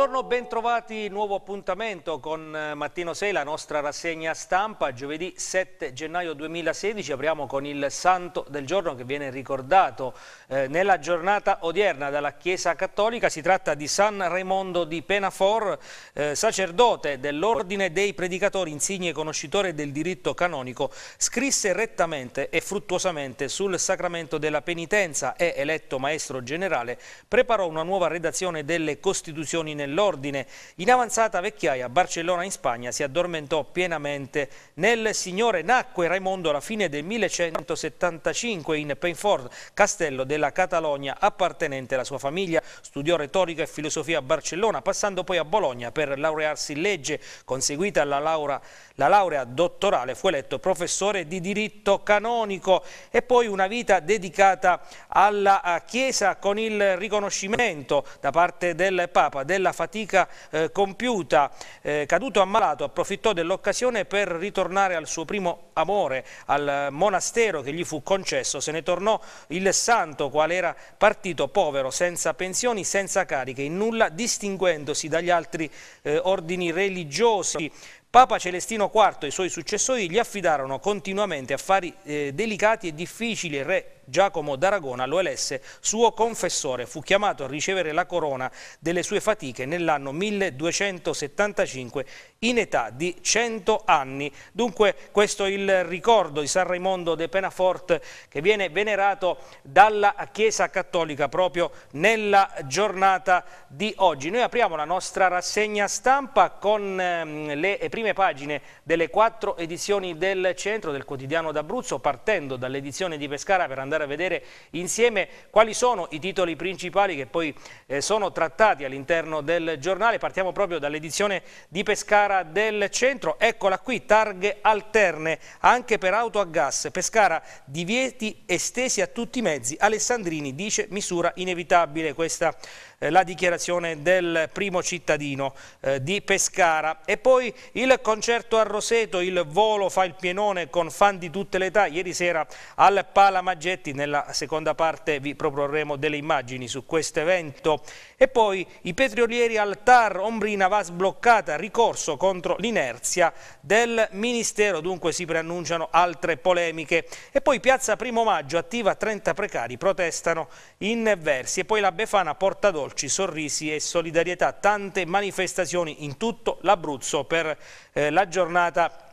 Buongiorno, bentrovati, nuovo appuntamento con eh, Mattino 6, la nostra rassegna stampa, giovedì 7 gennaio 2016, apriamo con il santo del giorno che viene ricordato eh, nella giornata odierna dalla Chiesa Cattolica, si tratta di San Raimondo di Penafor, eh, sacerdote dell'Ordine dei Predicatori, insigne conoscitore del diritto canonico, scrisse rettamente e fruttuosamente sul sacramento della penitenza e eletto maestro generale, preparò una nuova redazione delle Costituzioni giorni nell'ordine. In avanzata vecchiaia, Barcellona in Spagna si addormentò pienamente nel Signore. Nacque Raimondo alla fine del 1175 in Peinfort, castello della Catalogna appartenente alla sua famiglia. Studiò retorica e filosofia a Barcellona, passando poi a Bologna per laurearsi in legge. Conseguita la laurea, la laurea dottorale, fu eletto professore di diritto canonico e poi una vita dedicata alla Chiesa con il riconoscimento da parte del Papa del della fatica eh, compiuta, eh, caduto ammalato, approfittò dell'occasione per ritornare al suo primo amore, al monastero che gli fu concesso, se ne tornò il santo, quale era partito povero, senza pensioni, senza cariche, in nulla distinguendosi dagli altri eh, ordini religiosi, Papa Celestino IV e i suoi successori gli affidarono continuamente affari eh, delicati e difficili re Giacomo d'Aragona lo elesse suo confessore, fu chiamato a ricevere la corona delle sue fatiche nell'anno 1275 in età di 100 anni. Dunque questo è il ricordo di San Raimondo de Penafort che viene venerato dalla Chiesa Cattolica proprio nella giornata di oggi. Noi apriamo la nostra rassegna stampa con ehm, le prime pagine delle quattro edizioni del centro del quotidiano d'Abruzzo partendo dall'edizione di Pescara per andare andare a vedere insieme quali sono i titoli principali che poi eh, sono trattati all'interno del giornale. Partiamo proprio dall'edizione di Pescara del centro. Eccola qui, targhe alterne anche per auto a gas. Pescara divieti estesi a tutti i mezzi. Alessandrini dice misura inevitabile questa la dichiarazione del primo cittadino eh, di Pescara. E poi il concerto a Roseto, il volo fa il pienone con fan di tutte le età. Ieri sera al Pala Maggetti, nella seconda parte vi proporremo delle immagini su questo evento. E poi i petrolieri al TAR, Ombrina va sbloccata, ricorso contro l'inerzia del Ministero, dunque si preannunciano altre polemiche. E poi Piazza Primo Maggio, attiva 30 precari, protestano in versi. E poi la Befana porta dolce dolci, sorrisi e solidarietà, tante manifestazioni in tutto l'Abruzzo per eh, la giornata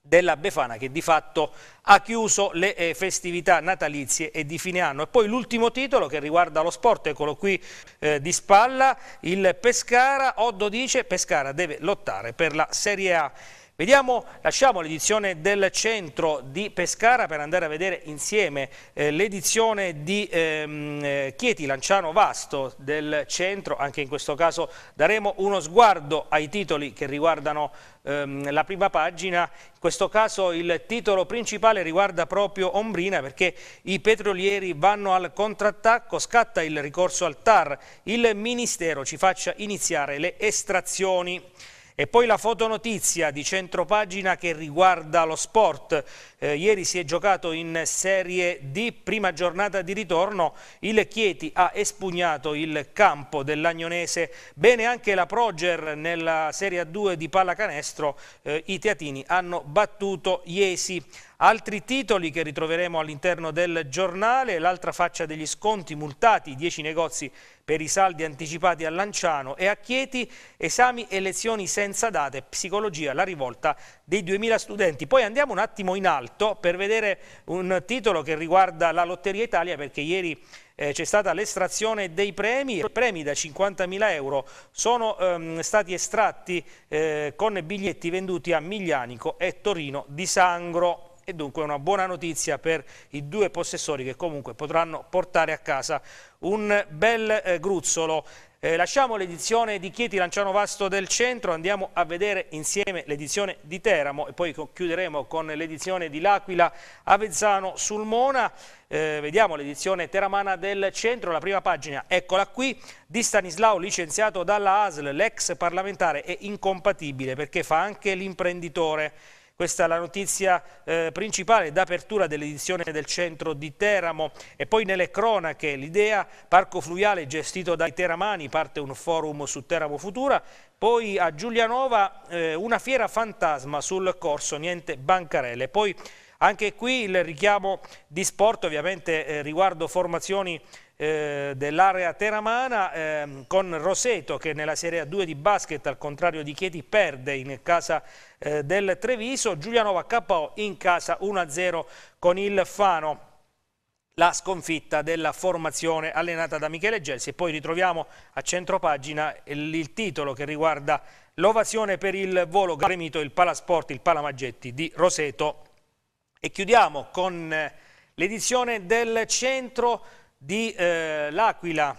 della Befana che di fatto ha chiuso le eh, festività natalizie e di fine anno. E poi l'ultimo titolo che riguarda lo sport, eccolo qui eh, di spalla, il Pescara, Oddo dice Pescara deve lottare per la Serie A. Vediamo, lasciamo l'edizione del centro di Pescara per andare a vedere insieme eh, l'edizione di ehm, eh, Chieti Lanciano Vasto del centro, anche in questo caso daremo uno sguardo ai titoli che riguardano ehm, la prima pagina, in questo caso il titolo principale riguarda proprio Ombrina perché i petrolieri vanno al contrattacco, scatta il ricorso al TAR, il Ministero ci faccia iniziare le estrazioni. E poi la fotonotizia di centropagina che riguarda lo sport. Eh, ieri si è giocato in Serie D, prima giornata di ritorno, il Chieti ha espugnato il campo dell'Agnonese, bene anche la Proger nella Serie A2 di pallacanestro, eh, i teatini hanno battuto Iesi. Altri titoli che ritroveremo all'interno del giornale, l'altra faccia degli sconti multati, 10 negozi per i saldi anticipati a Lanciano e a Chieti, esami e lezioni senza date, psicologia, la rivolta dei 2000 studenti. Poi andiamo un attimo in alto per vedere un titolo che riguarda la Lotteria Italia perché ieri eh, c'è stata l'estrazione dei premi, i premi da 50.000 euro sono ehm, stati estratti eh, con biglietti venduti a Miglianico e Torino di Sangro e dunque una buona notizia per i due possessori che comunque potranno portare a casa un bel eh, gruzzolo. Eh, lasciamo l'edizione di Chieti Lanciano Vasto del centro, andiamo a vedere insieme l'edizione di Teramo e poi chiuderemo con l'edizione di L'Aquila Avezzano Sulmona. Eh, vediamo l'edizione teramana del centro, la prima pagina, eccola qui, di Stanislao licenziato dalla ASL, l'ex parlamentare è incompatibile perché fa anche l'imprenditore. Questa è la notizia eh, principale d'apertura dell'edizione del centro di Teramo. E poi nelle cronache l'idea parco fluviale gestito dai teramani, parte un forum su Teramo Futura, poi a Giulianova eh, una fiera fantasma sul corso, niente bancarelle, poi anche qui il richiamo di sport ovviamente eh, riguardo formazioni eh, dell'area teramana eh, con Roseto che nella Serie A2 di basket al contrario di Chieti perde in casa eh, del Treviso, Giulianova KO in casa 1-0 con il Fano. La sconfitta della formazione allenata da Michele Gelsi. E poi ritroviamo a centropagina il, il titolo che riguarda l'ovazione per il volo. Gremito il Palasport, il Palamaggetti di Roseto. E chiudiamo con eh, l'edizione del centro di eh, L'Aquila,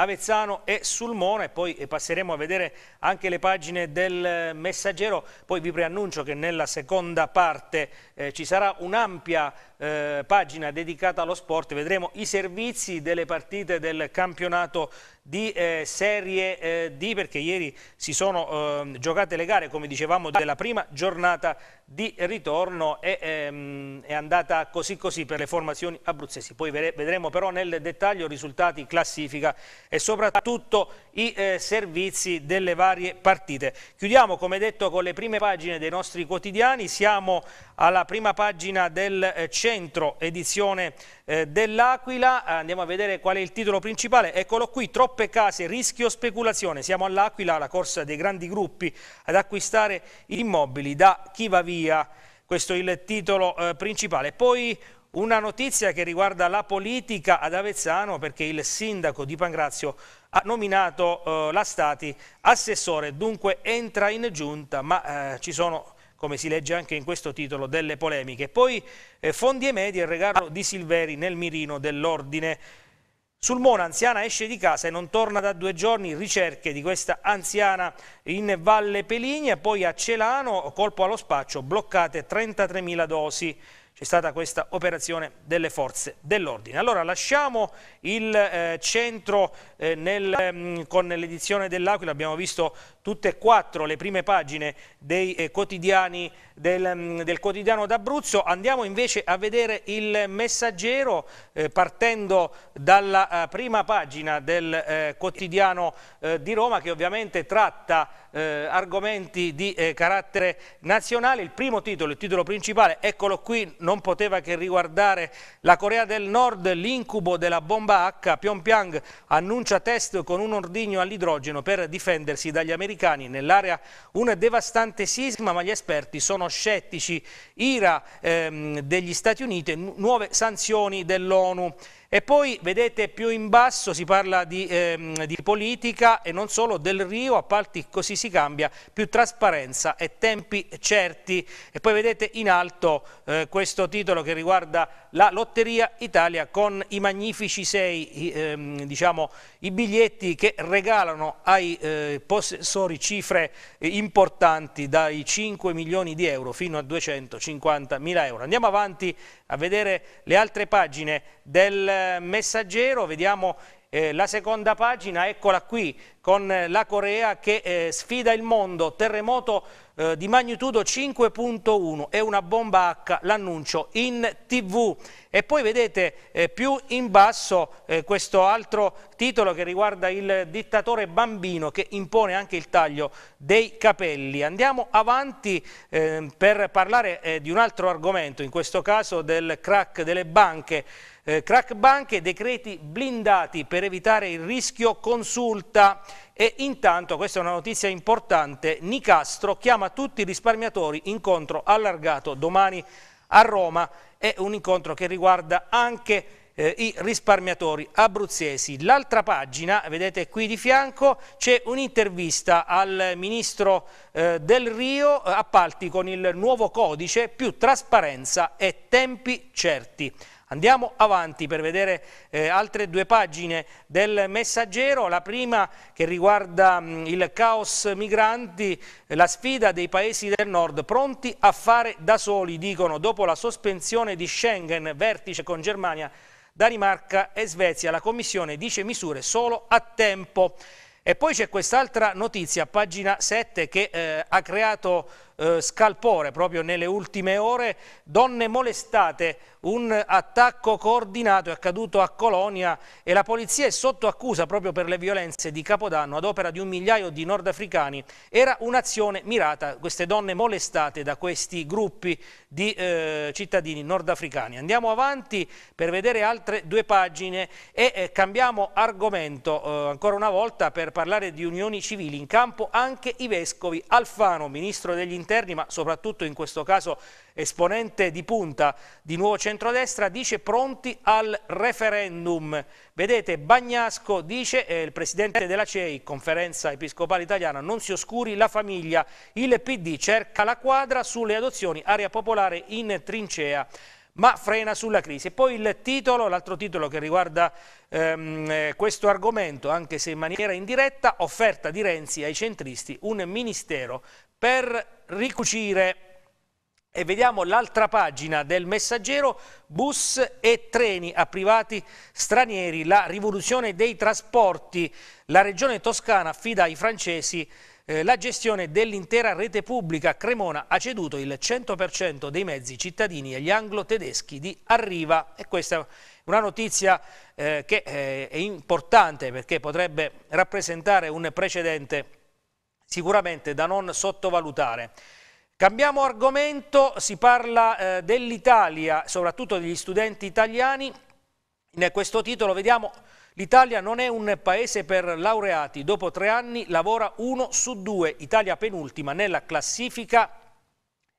Avezzano e Sulmona e poi passeremo a vedere anche le pagine del Messaggero, poi vi preannuncio che nella seconda parte eh, ci sarà un'ampia eh, pagina dedicata allo sport, vedremo i servizi delle partite del campionato di eh, Serie eh, D perché ieri si sono eh, giocate le gare come dicevamo della prima giornata di ritorno e ehm, è andata così così per le formazioni abruzzesi. Poi vedremo però nel dettaglio risultati, classifica e soprattutto i eh, servizi delle varie partite. Chiudiamo come detto con le prime pagine dei nostri quotidiani. Siamo alla prima pagina del eh, centro edizione eh, dell'Aquila. Andiamo a vedere qual è il titolo principale. Eccolo qui, troppe case, rischio speculazione. Siamo all'Aquila, la corsa dei grandi gruppi ad acquistare immobili da chi va via. Questo è il titolo eh, principale. Poi una notizia che riguarda la politica ad Avezzano perché il sindaco di Pangrazio ha nominato eh, la Stati assessore, dunque entra in giunta, ma eh, ci sono come si legge anche in questo titolo, delle polemiche. Poi eh, fondi e media, il regalo di Silveri nel mirino dell'ordine. Sulmona, anziana, esce di casa e non torna da due giorni, ricerche di questa anziana in Valle Peligna, poi a Celano, colpo allo spaccio, bloccate 33.000 dosi c'è stata questa operazione delle forze dell'ordine. Allora lasciamo il eh, centro eh, nel, ehm, con l'edizione dell'Aquila, abbiamo visto tutte e quattro le prime pagine dei eh, quotidiani del, mm, del quotidiano d'Abruzzo, andiamo invece a vedere il messaggero eh, partendo dalla eh, prima pagina del eh, quotidiano di Roma che ovviamente tratta argomenti di carattere nazionale, il primo titolo, il titolo principale, eccolo qui, non poteva che riguardare la Corea del Nord, l'incubo della bomba H, Pyongyang annuncia test con un ordigno all'idrogeno per difendersi dagli americani. Nell'area un devastante sisma, ma gli esperti sono scettici. Ira ehm, degli Stati Uniti, nuove sanzioni dell'ONU. E poi vedete più in basso si parla di, ehm, di, politica e non solo del Rio, appalti così si cambia, più trasparenza e tempi certi. E poi vedete in alto eh, questo titolo che riguarda la Lotteria Italia con i magnifici sei, ehm, diciamo, i biglietti che regalano ai eh, possessori cifre importanti dai 5 milioni di euro fino a 250 mila euro. Andiamo avanti a vedere le altre pagine del messaggero, vediamo eh, la seconda pagina, eccola qui, con la Corea che eh, sfida il mondo, terremoto eh, di magnitudo 5.1, è una bomba H, l'annuncio in tv. E poi vedete eh, più in basso eh, questo altro titolo che riguarda il dittatore bambino che impone anche il taglio dei capelli. Andiamo avanti eh, per parlare eh, di un altro argomento, in questo caso del crack delle banche. Eh, crack banche, decreti blindati per evitare il rischio consulta e intanto, questa è una notizia importante, Nicastro chiama tutti i risparmiatori, incontro allargato domani a Roma, è un incontro che riguarda anche eh, i risparmiatori abruzzesi. L'altra pagina, vedete qui di fianco, c'è un'intervista al Ministro eh, del Rio, appalti con il nuovo codice, più trasparenza e tempi certi. Andiamo avanti per vedere eh, altre due pagine del messaggero, la prima che riguarda mh, il caos migranti, la sfida dei paesi del nord pronti a fare da soli, dicono, dopo la sospensione di Schengen, vertice con Germania, Danimarca e Svezia, la Commissione dice misure solo a tempo. E poi c'è quest'altra notizia, pagina 7, che eh, ha creato eh, scalpore proprio nelle ultime ore, donne molestate, un attacco coordinato è accaduto a Colonia e la polizia è sotto accusa proprio per le violenze di Capodanno ad opera di un migliaio di nordafricani. Era un'azione mirata, queste donne molestate da questi gruppi di eh, cittadini nordafricani. Andiamo avanti per vedere altre due pagine e eh, cambiamo argomento eh, ancora una volta per parlare di unioni civili. In campo anche i vescovi. Alfano, ministro degli interni, ma soprattutto in questo caso esponente di punta di Nuovo Centrodestra, dice pronti al referendum. Vedete, Bagnasco dice, eh, il presidente della CEI, conferenza episcopale italiana, non si oscuri la famiglia, il PD cerca la quadra sulle adozioni, area popolare in trincea ma frena sulla crisi. E poi il titolo, l'altro titolo che riguarda ehm, eh, questo argomento, anche se in maniera indiretta, offerta di Renzi ai centristi un ministero per ricucire e vediamo l'altra pagina del messaggero, bus e treni a privati stranieri, la rivoluzione dei trasporti. La regione toscana affida ai francesi eh, la gestione dell'intera rete pubblica. Cremona ha ceduto il 100% dei mezzi cittadini agli anglo-tedeschi di Arriva e questa è una notizia eh, che eh, è importante perché potrebbe rappresentare un precedente sicuramente da non sottovalutare. Cambiamo argomento, si parla eh, dell'Italia, soprattutto degli studenti italiani. In questo titolo vediamo l'Italia non è un paese per laureati, dopo tre anni lavora uno su due, Italia penultima nella classifica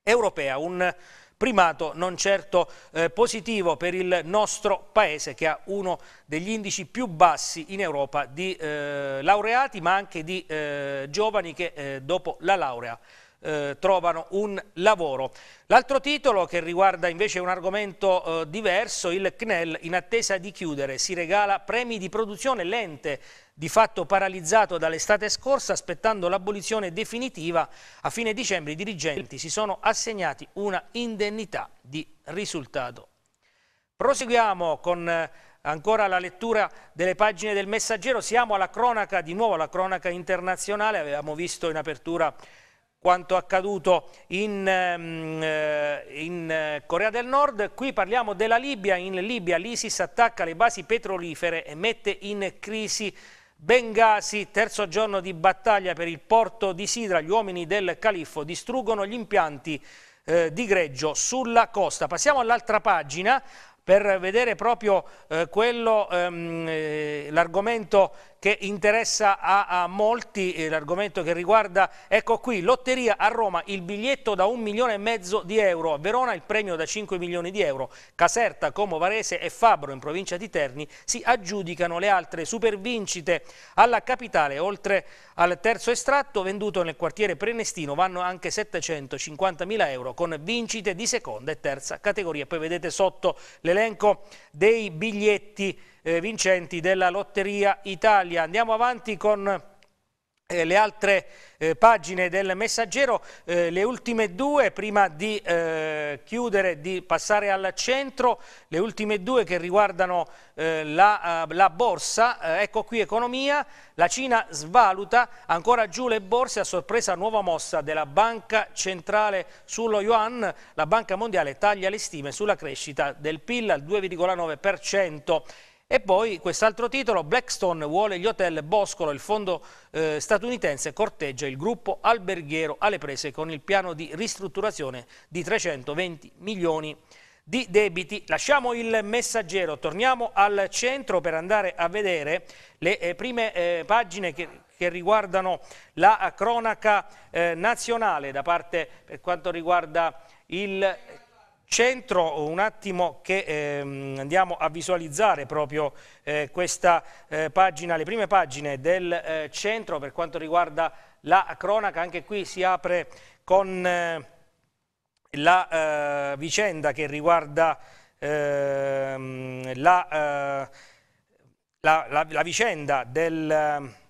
europea, un primato non certo eh, positivo per il nostro paese che ha uno degli indici più bassi in Europa di eh, laureati ma anche di eh, giovani che eh, dopo la laurea eh, trovano un lavoro. L'altro titolo che riguarda invece un argomento eh, diverso, il CNEL in attesa di chiudere, si regala premi di produzione lente di fatto paralizzato dall'estate scorsa aspettando l'abolizione definitiva a fine dicembre i dirigenti si sono assegnati una indennità di risultato. Proseguiamo con eh, ancora la lettura delle pagine del messaggero, siamo alla cronaca, di nuovo alla cronaca internazionale, avevamo visto in apertura quanto accaduto in, ehm, eh, in, eh, Corea del Nord. Qui parliamo della Libia. In Libia l'ISIS attacca le basi petrolifere e mette in crisi Bengasi, terzo giorno di battaglia per il porto di Sidra. Gli uomini del califfo distruggono gli impianti eh, di greggio sulla costa. Passiamo all'altra pagina per vedere proprio eh, ehm, eh, l'argomento che interessa a, a molti, eh, l'argomento che riguarda, ecco qui, lotteria a Roma, il biglietto da un milione e mezzo di euro, a Verona il premio da 5 milioni di euro, Caserta, Como, Varese e Fabro in provincia di Terni si aggiudicano le altre supervincite. Alla capitale, oltre al terzo estratto venduto nel quartiere Prenestino vanno anche 750 mila euro con vincite di seconda e terza categoria, poi vedete sotto l'elenco dei biglietti eh, vincenti della Lotteria Italia. Andiamo avanti con eh, le altre eh, pagine del messaggero, eh, le ultime due prima di eh, chiudere, di passare al centro, le ultime due che riguardano eh, la, la, borsa, ecco qui economia, la Cina svaluta ancora giù le borse a sorpresa nuova mossa della banca centrale sullo yuan, la banca mondiale taglia le stime sulla crescita del PIL al 2,9%. E poi quest'altro titolo, Blackstone vuole gli hotel Boscolo, il fondo eh, statunitense corteggia il gruppo alberghiero alle prese con il piano di ristrutturazione di 320 milioni di debiti. Lasciamo il messaggero, torniamo al centro per andare a vedere le eh, prime eh, pagine che, che, riguardano la cronaca eh, nazionale da parte per quanto riguarda il centro un attimo che ehm, andiamo a visualizzare proprio eh, questa eh, pagina, le prime pagine del eh, centro per quanto riguarda la cronaca, anche qui si apre con eh, la eh, vicenda che riguarda ehm, la, eh, la, la, la, vicenda del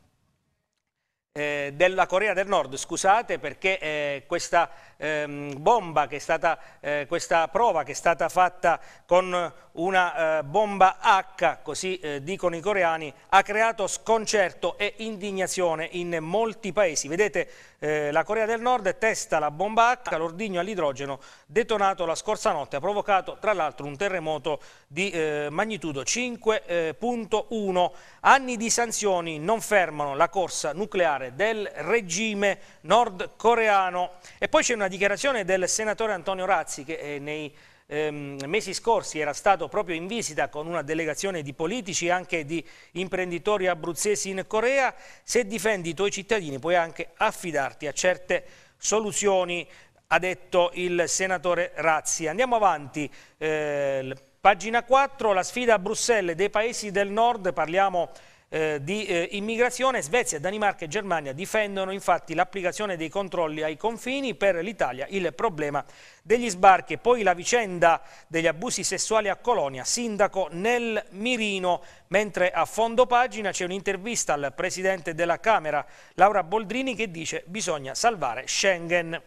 della Corea del Nord, scusate perché questa ehm, bomba che è stata, eh, questa prova che è stata fatta con una eh, bomba H, così eh, dicono i coreani, ha creato sconcerto e indignazione in molti paesi. Vedete eh, la Corea del Nord testa la bomba H, l'ordigno all'idrogeno detonato la scorsa notte, ha provocato tra l'altro un terremoto di eh, magnitudo 5.1. Anni di sanzioni non fermano la corsa nucleare del regime nordcoreano. E poi c'è una dichiarazione del senatore Antonio Razzi che eh, nei ehm, mesi scorsi era stato proprio in visita con una delegazione di politici e anche di imprenditori abruzzesi in Corea. Se difendi i tuoi cittadini puoi anche affidarti a certe soluzioni, ha detto il senatore Razzi. Andiamo avanti. Eh, pagina 4, la sfida a Bruxelles dei paesi del nord, parliamo eh, di eh, immigrazione, Svezia, Danimarca e Germania difendono infatti l'applicazione dei controlli ai confini. Per l'Italia, il problema degli sbarchi. Poi la vicenda degli abusi sessuali a Colonia, sindaco nel mirino, mentre a fondo pagina c'è un'intervista al Presidente della Camera, Laura Boldrini, che dice bisogna salvare Schengen.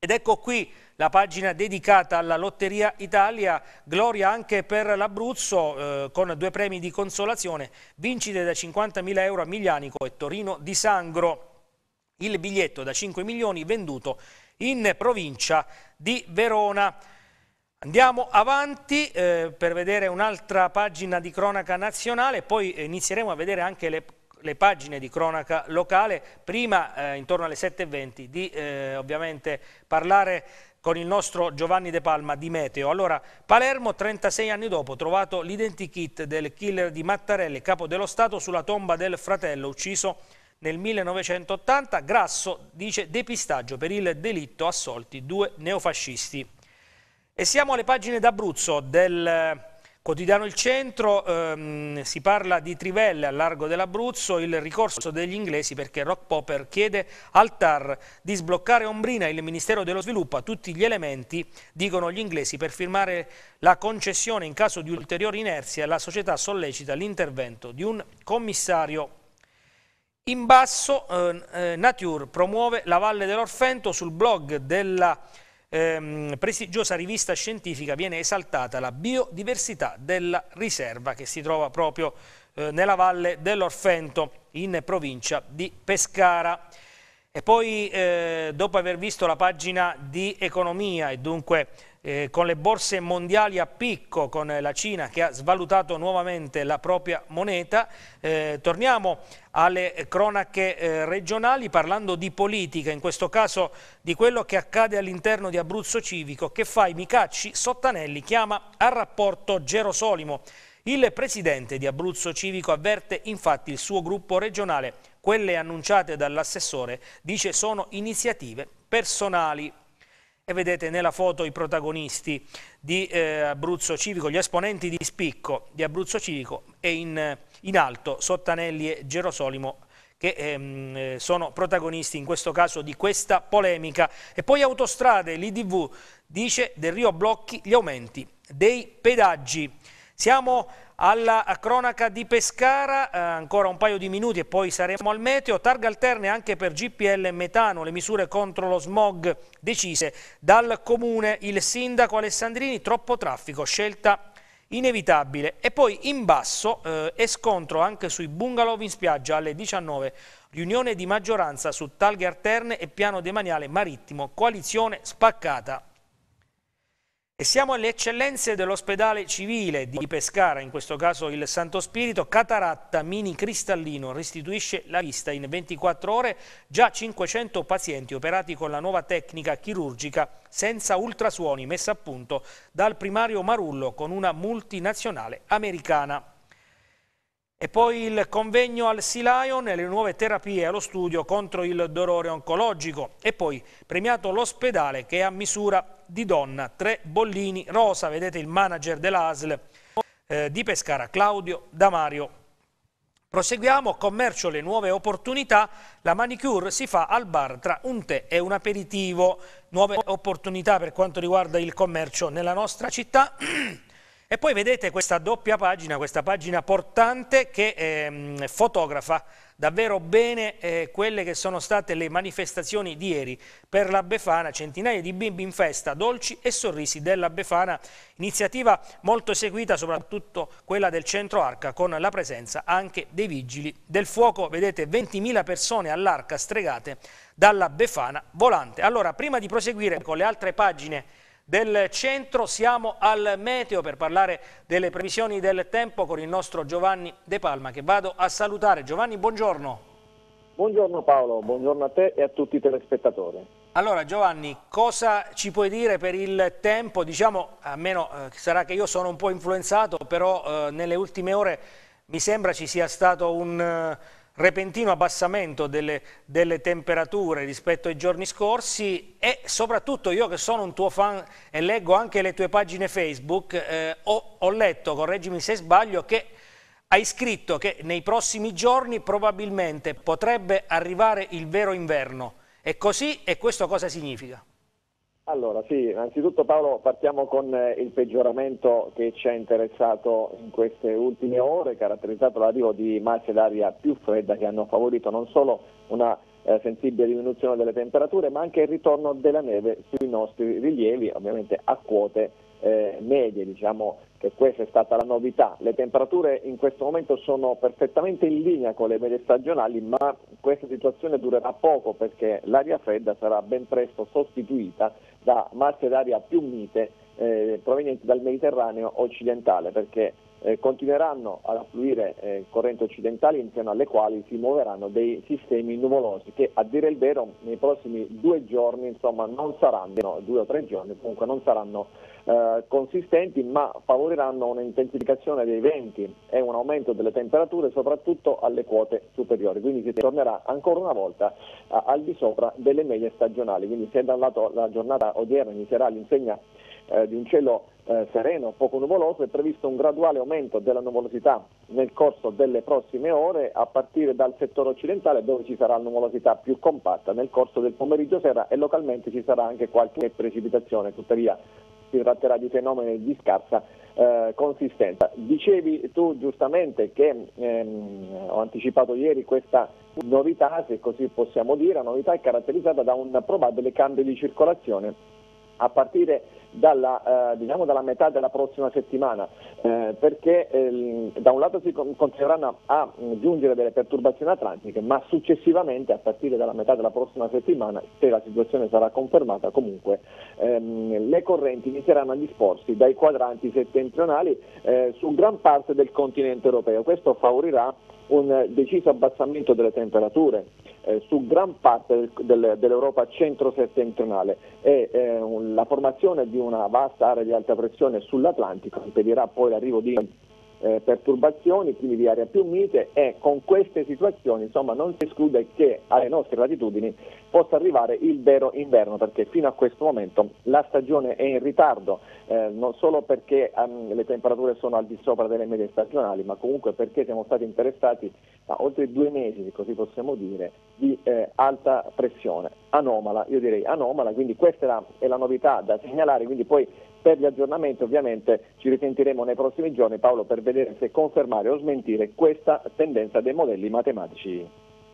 Ed ecco qui la pagina dedicata alla Lotteria Italia, gloria anche per l'Abruzzo eh, con due premi di consolazione, vincite da 50.000 euro a Miglianico e Torino di Sangro. Il biglietto da 5 milioni venduto in provincia di Verona. Andiamo avanti eh, per vedere un'altra pagina di cronaca nazionale, poi inizieremo a vedere anche le le pagine di cronaca locale, prima eh, intorno alle 7.20 di eh, ovviamente parlare con il nostro Giovanni De Palma di Meteo. Allora, Palermo 36 anni dopo, trovato l'identikit del killer di Mattarelli, capo dello Stato, sulla tomba del fratello ucciso nel 1980. Grasso dice depistaggio per il delitto assolti due neofascisti. E siamo alle pagine d'Abruzzo del Quotidiano Il Centro, ehm, si parla di trivelle al largo dell'Abruzzo, il ricorso degli inglesi perché Rock Popper chiede al TAR di sbloccare Ombrina, il Ministero dello Sviluppo a tutti gli elementi, dicono gli inglesi, per firmare la concessione in caso di ulteriore inerzia. La società sollecita l'intervento di un commissario in basso eh, eh Nature promuove la Valle dell'Orfento. Sul blog della ehm, prestigiosa rivista scientifica viene esaltata la biodiversità della riserva che si trova proprio eh, nella valle dell'Orfento in provincia di Pescara. E poi eh, dopo aver visto la pagina di economia e dunque eh, con le borse mondiali a picco, con la Cina che ha svalutato nuovamente la propria moneta. Eh, torniamo alle cronache eh, regionali parlando di politica, in questo caso di quello che accade all'interno di Abruzzo Civico, che fa i Micacci Sottanelli chiama al rapporto Gerosolimo. Il presidente di Abruzzo Civico avverte infatti il suo gruppo regionale, quelle annunciate dall'assessore, dice sono iniziative personali e vedete nella foto i protagonisti di eh, Abruzzo Civico, gli esponenti di spicco di Abruzzo Civico e in, in alto Sottanelli e Gerosolimo che ehm, eh, sono protagonisti in questo caso di questa polemica. E poi Autostrade, l'IDV dice del Rio Blocchi gli aumenti dei pedaggi. Siamo alla cronaca di Pescara, eh, ancora un paio di minuti e poi saremo al meteo, targa alterne anche per GPL e metano, le misure contro lo smog decise dal comune, il sindaco Alessandrini, troppo traffico, scelta inevitabile. E poi in basso eh, è scontro anche sui bungalow in spiaggia alle 19, riunione di maggioranza su talghe alterne e piano demaniale marittimo, coalizione spaccata. E siamo alle eccellenze dell'ospedale civile di Pescara, in questo caso il Santo Spirito, cataratta mini cristallino restituisce la vista in 24 ore, già 500 pazienti operati con la nuova tecnica chirurgica senza ultrasuoni messa a punto dal primario Marullo con una multinazionale americana. E poi il convegno al e le nuove terapie allo studio contro il dolore oncologico. E poi premiato l'ospedale che è a misura di donna. Tre bollini rosa, vedete il manager dell'ASL eh, di Pescara, Claudio Damario. Proseguiamo, commercio le nuove opportunità, la manicure si fa al bar tra un tè e un aperitivo, nuove opportunità per quanto riguarda il commercio nella nostra città. E poi vedete questa doppia pagina, questa pagina portante che eh, fotografa davvero bene eh, quelle che sono state le manifestazioni di ieri per la Befana, centinaia di bimbi in festa, dolci e sorrisi della Befana, iniziativa molto seguita soprattutto quella del centro Arca con la presenza anche dei vigili del fuoco, vedete 20.000 persone all'Arca stregate dalla Befana volante. Allora prima di proseguire con le altre pagine del centro. Siamo al meteo per parlare delle previsioni del tempo con il nostro Giovanni De Palma che vado a salutare. Giovanni, buongiorno. Buongiorno Paolo, buongiorno a te e a tutti i telespettatori. Allora Giovanni, cosa ci puoi dire per il tempo? Diciamo, a meno eh, sarà che io sono un po' influenzato, però eh, nelle ultime ore mi sembra ci sia stato un... Eh, repentino abbassamento delle, delle, temperature rispetto ai giorni scorsi e soprattutto io che sono un tuo fan e leggo anche le tue pagine Facebook, eh, ho, ho letto, correggimi se sbaglio, che hai scritto che nei prossimi giorni probabilmente potrebbe arrivare il vero inverno. È così e questo cosa significa? Allora sì, innanzitutto Paolo partiamo con eh, il peggioramento che ci ha interessato in queste ultime ore, caratterizzato dall'arrivo di masse d'aria più fredda che hanno favorito non solo una eh, sensibile diminuzione delle temperature ma anche il ritorno della neve sui nostri rilievi, ovviamente a quote eh, medie, diciamo che questa è stata la novità. Le temperature in questo momento sono perfettamente in linea con le medie stagionali, ma questa situazione durerà poco perché l'aria fredda sarà ben presto sostituita da masse d'aria più mite eh, provenienti dal Mediterraneo occidentale, perché eh, continueranno ad affluire eh, correnti occidentali insieme alle quali si muoveranno dei sistemi nuvolosi che a dire il vero nei prossimi due giorni insomma, non saranno, no, due o tre giorni comunque non saranno eh, consistenti ma favoriranno un'intensificazione dei venti e un aumento delle temperature soprattutto alle quote superiori, quindi si tornerà ancora una volta eh, al di sopra delle medie stagionali, quindi se da un lato la giornata odierna inizierà all'insegna eh, di un cielo eh, sereno, poco nuvoloso, è previsto un graduale aumento della nuvolosità nel corso delle prossime ore a partire dal settore occidentale dove ci sarà nuvolosità più compatta. Nel corso del pomeriggio sera e localmente ci sarà anche qualche precipitazione, tuttavia si tratterà di fenomeni di scarsa eh, consistenza. Dicevi tu giustamente che ehm, ho anticipato ieri questa novità, se così possiamo dire, la novità è caratterizzata da un probabile cambio di circolazione a partire dalla, eh, diciamo dalla, metà della prossima settimana, eh, perché eh, da un lato si continueranno a giungere delle perturbazioni atlantiche, ma successivamente a partire dalla metà della prossima settimana, se la situazione sarà confermata comunque, ehm, le correnti inizieranno a disporsi dai quadranti settentrionali eh, su gran parte del continente europeo. Questo favorirà un deciso abbassamento delle temperature eh, su gran parte del, del, dell'Europa centro-settentrionale e eh, la formazione di una vasta area di alta pressione sull'Atlantico impedirà poi l'arrivo di eh, perturbazioni, quindi di aria più mite e con queste situazioni insomma, non si esclude che alle nostre latitudini possa arrivare il vero inverno perché fino a questo momento la stagione è in ritardo, eh, non solo perché um, le temperature sono al di sopra delle medie stagionali ma comunque perché siamo stati interessati a oltre due mesi, così possiamo dire, di eh, alta pressione, anomala, io direi anomala, quindi questa è la, è la novità da segnalare, quindi poi per gli aggiornamenti ovviamente ci risentiremo nei prossimi giorni Paolo per vedere se confermare o smentire questa tendenza dei modelli matematici.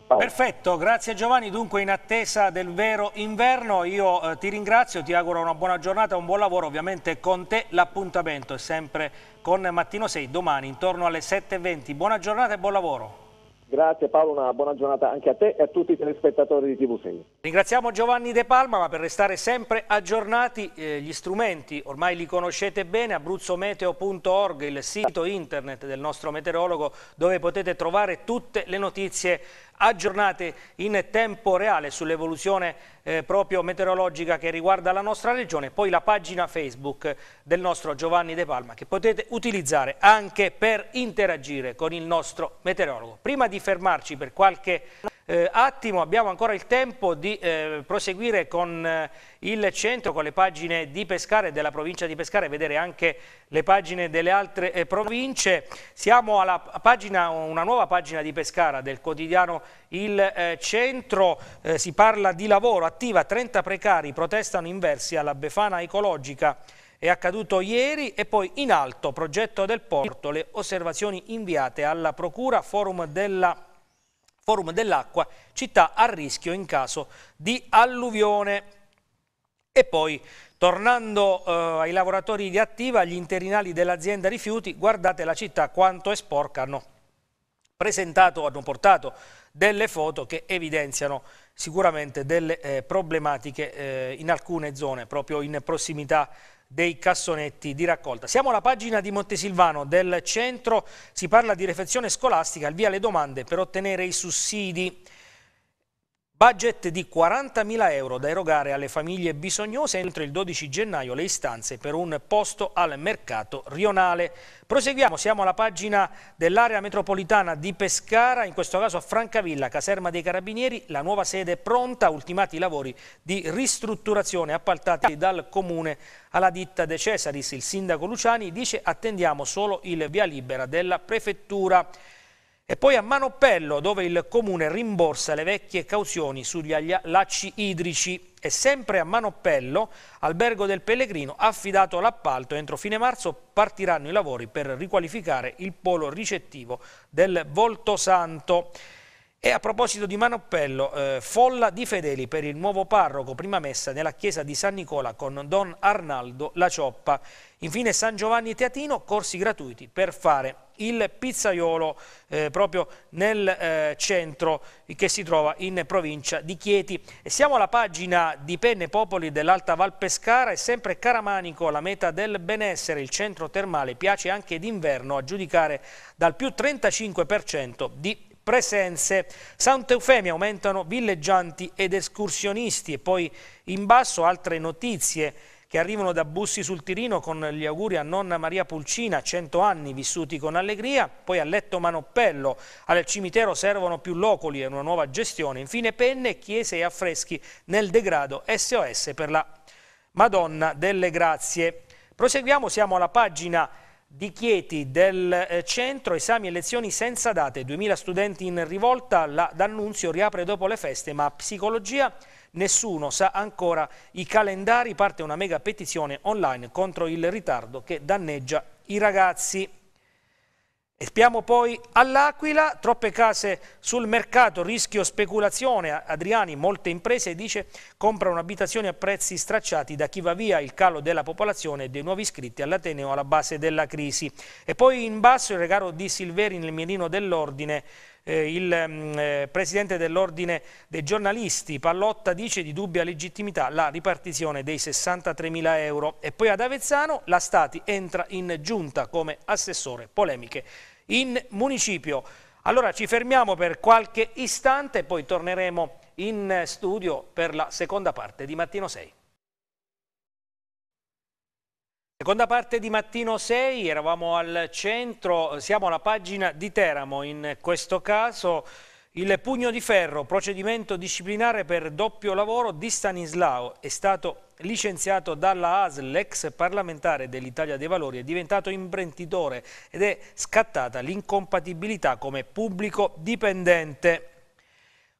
Paolo. Perfetto, grazie Giovanni, dunque in attesa del vero inverno io eh, ti ringrazio, ti auguro una buona giornata, un buon lavoro, ovviamente con te l'appuntamento è sempre con Mattino 6 domani intorno alle 7.20, buona giornata e buon lavoro. Grazie Paolo, una buona giornata anche a te e a tutti i telespettatori di TV6. Ringraziamo Giovanni De Palma, ma per restare sempre aggiornati eh, gli strumenti ormai li conoscete bene, abruzzometeo.org, il sito internet del nostro meteorologo dove potete trovare tutte le notizie aggiornate in tempo reale sull'evoluzione eh, proprio meteorologica che riguarda la nostra regione, poi la pagina Facebook del nostro Giovanni De Palma che potete utilizzare anche per interagire con il nostro meteorologo. Prima di fermarci per qualche eh, attimo abbiamo ancora il tempo di eh, proseguire con eh, il centro, con le pagine di Pescara e della provincia di Pescara e vedere anche le pagine delle altre eh, province. Siamo alla pagina, una nuova pagina di Pescara del quotidiano Il eh, Centro, si parla di lavoro, attiva 30 precari, protestano inversi alla Befana ecologica è accaduto ieri e poi in alto progetto del porto, le osservazioni inviate alla Procura, forum della Forum dell'acqua, città a rischio in caso di alluvione. E poi, tornando eh, ai lavoratori di Attiva, agli interinali dell'azienda rifiuti, guardate la città quanto è sporca, hanno presentato, hanno portato delle foto che evidenziano sicuramente delle eh, problematiche eh, in alcune zone, proprio in prossimità dei cassonetti di raccolta. Siamo alla pagina di Montesilvano del centro, si parla di refezione scolastica, al via le domande per ottenere i sussidi. Budget di 40.000 euro da erogare alle famiglie bisognose entro il 12 gennaio le istanze per un posto al mercato rionale. Proseguiamo, siamo alla pagina dell'area metropolitana di Pescara, in questo caso a Francavilla, caserma dei Carabinieri, la nuova sede pronta, ultimati i lavori di ristrutturazione appaltati dal comune alla ditta De Cesaris. Il sindaco Luciani dice attendiamo solo il via libera della prefettura. E poi a Manoppello, dove il comune rimborsa le vecchie cauzioni sugli lacci idrici. E sempre a Manoppello, Albergo del Pellegrino affidato l'appalto. Entro fine marzo partiranno i lavori per riqualificare il polo ricettivo del Volto Santo. E a proposito di Manoppello, eh, folla di fedeli per il nuovo parroco, prima messa nella chiesa di San Nicola con Don Arnaldo La Cioppa. Infine San Giovanni Teatino, corsi gratuiti per fare il pizzaiolo eh, proprio nel eh, centro che si trova in provincia di Chieti. E siamo alla pagina di Penne Popoli dell'Alta Val Pescara e sempre Caramanico, la meta del benessere, il centro termale, piace anche d'inverno a giudicare dal più 35% di presenze. Santa Eufemia aumentano villeggianti ed escursionisti e poi in basso altre notizie che arrivano da Bussi sul Tirino con gli auguri a nonna Maria Pulcina, 100 anni vissuti con allegria, poi a Letto Manoppello, al cimitero servono più loculi e una nuova gestione, infine penne, chiese e affreschi nel degrado SOS per la Madonna delle Grazie. Proseguiamo, siamo alla pagina di Chieti del eh, centro, esami e lezioni senza date, 2000 studenti in rivolta, la D'Annunzio riapre dopo le feste, ma psicologia nessuno sa ancora i calendari, parte una mega petizione online contro il ritardo che danneggia i ragazzi. E spiamo poi all'Aquila, troppe case sul mercato, rischio speculazione. Adriani, molte imprese, dice, comprano abitazioni a prezzi stracciati da chi va via, il calo della popolazione e dei nuovi iscritti all'Ateneo alla base della crisi. E poi in basso il regalo di Silveri nel mirino dell'ordine, eh, il mm, eh, presidente dell'ordine dei giornalisti Pallotta dice di dubbia legittimità la ripartizione dei 63 mila euro e poi ad Avezzano la Stati entra in giunta come assessore polemiche in municipio. Allora ci fermiamo per qualche istante e poi torneremo in studio per la seconda parte di Mattino 6. Seconda parte di Mattino 6, eravamo al centro, siamo alla pagina di Teramo, in questo caso il pugno di ferro, procedimento disciplinare per doppio lavoro di Stanislao, è stato licenziato dalla ASL, ex parlamentare dell'Italia dei Valori, è diventato imprenditore ed è scattata l'incompatibilità come pubblico dipendente.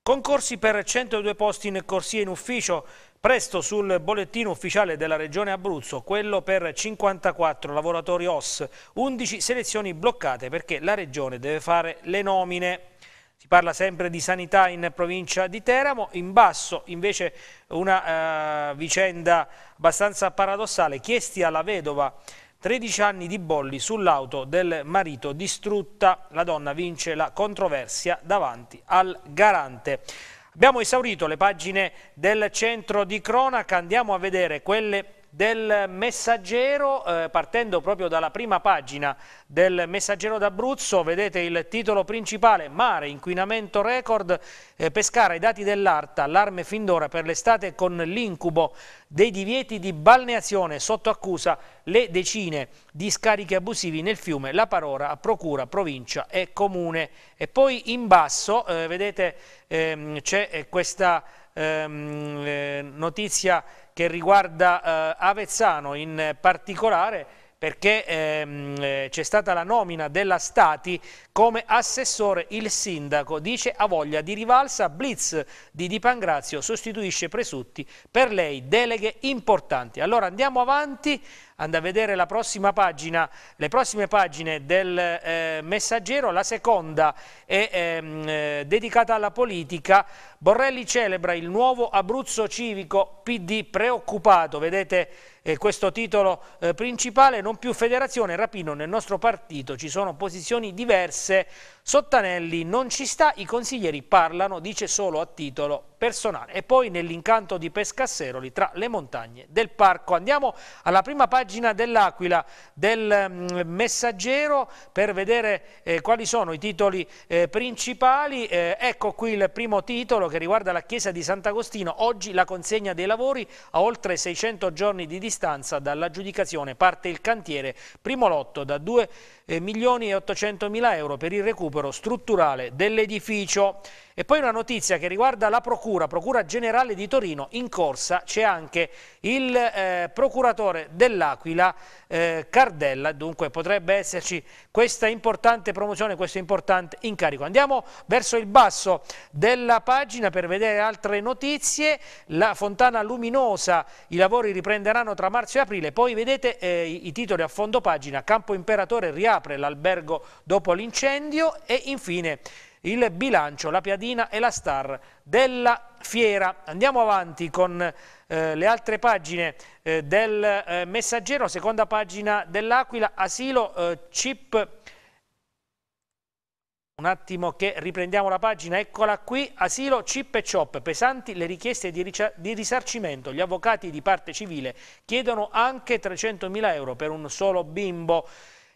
Concorsi per 102 posti in corsia in ufficio, Presto sul bollettino ufficiale della Regione Abruzzo, quello per 54 lavoratori OS, 11 selezioni bloccate perché la Regione deve fare le nomine. Si parla sempre di sanità in provincia di Teramo, in basso invece una uh, vicenda abbastanza paradossale, chiesti alla vedova 13 anni di bolli sull'auto del marito distrutta, la donna vince la controversia davanti al garante. Abbiamo esaurito le pagine del centro di cronaca, andiamo a vedere quelle del Messaggero, eh, partendo proprio dalla prima pagina del Messaggero d'Abruzzo, vedete il titolo principale, mare, inquinamento record, eh, Pescara, i dati dell'Arta, allarme fin d'ora per l'estate con l'incubo dei divieti di balneazione, sotto accusa le decine di scarichi abusivi nel fiume, la Parora, Procura, Provincia e Comune. E poi in basso, eh, vedete, ehm, c'è eh, questa ehm, eh, notizia che riguarda eh, Avezzano in particolare perché ehm, eh, c'è stata la nomina della Stati come assessore il sindaco, dice ha voglia di rivalsa, Blitz di Di Pangrazio sostituisce Presutti, per lei deleghe importanti. Allora andiamo avanti, andate a vedere la prossima pagina, le prossime pagine del eh, messaggero, la seconda è ehm, eh, dedicata alla politica, Borrelli celebra il nuovo Abruzzo civico PD preoccupato, vedete eh, questo titolo eh, principale, non più federazione, rapino nel nostro partito, ci sono posizioni diverse, Sottanelli non ci sta, i consiglieri parlano, dice solo a titolo personale. E poi nell'incanto di Pescasseroli tra le montagne del parco. Andiamo alla prima pagina dell'Aquila del mm, Messaggero per vedere eh, quali sono i titoli eh, principali. Eh, ecco qui il primo titolo che riguarda la chiesa di Sant'Agostino. Oggi la consegna dei lavori a oltre 600 giorni di distanza dall'aggiudicazione. Parte il cantiere, primo lotto da 2 eh, milioni e 800 mila euro per il recupero strutturale dell'edificio. E poi una notizia che riguarda la Procura, Procura Generale di Torino, in corsa c'è anche il eh, procuratore dell'Aquila, eh, Cardella, dunque potrebbe esserci questa importante promozione, questo importante incarico. Andiamo verso il basso della pagina per vedere altre notizie, la Fontana Luminosa, i lavori riprenderanno tra marzo e aprile, poi vedete eh, i, titoli a fondo pagina, Campo Imperatore riapre l'albergo dopo l'incendio e infine il bilancio, la piadina e la star della fiera. Andiamo avanti con eh, le altre pagine eh, del eh, messaggero, seconda pagina dell'Aquila, asilo eh, CIP. Un attimo che riprendiamo la pagina, eccola qui, asilo CIP e CIOP, pesanti le richieste di, di risarcimento, gli avvocati di parte civile chiedono anche 300.000 euro per un solo bimbo.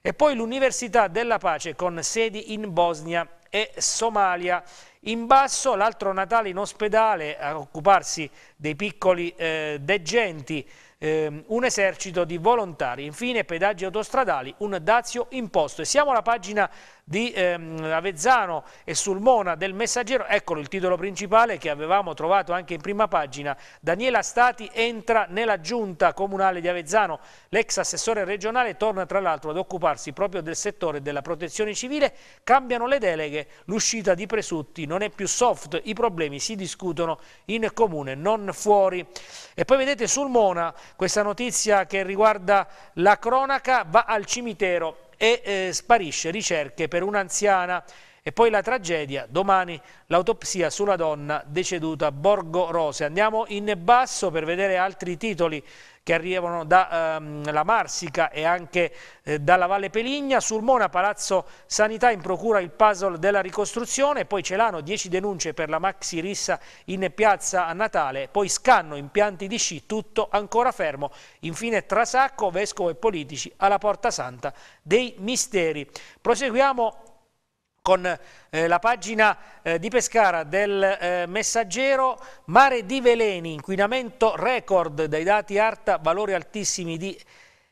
E poi l'Università della Pace con sedi in Bosnia e Somalia. In basso l'altro Natale in ospedale a occuparsi dei piccoli eh, degenti, eh, un esercito di volontari. Infine pedaggi autostradali, un dazio imposto. E siamo alla pagina di ehm, Avezzano e Sulmona del Messaggero, eccolo il titolo principale che avevamo trovato anche in prima pagina, Daniela Stati entra nella giunta comunale di Avezzano, l'ex assessore regionale torna tra l'altro ad occuparsi proprio del settore della protezione civile, cambiano le deleghe, l'uscita di presutti non è più soft, i problemi si discutono in comune, non fuori. E poi vedete Sulmona, questa notizia che riguarda la cronaca, va al cimitero e eh, sparisce ricerche per un'anziana e poi la tragedia, domani l'autopsia sulla donna deceduta a Borgo Rose. Andiamo in basso per vedere altri titoli che arrivano dalla ehm, Marsica e anche eh, dalla Valle Peligna. Sulmona, Palazzo Sanità in procura il puzzle della ricostruzione, poi Celano, 10 denunce per la maxi rissa in piazza a Natale, poi Scanno, impianti di sci, tutto ancora fermo. Infine Trasacco, vescovo e politici alla Porta Santa dei Misteri. Proseguiamo con eh, la pagina eh, di Pescara del eh, Messaggero, mare di veleni, inquinamento record dai dati ARTA, valori altissimi di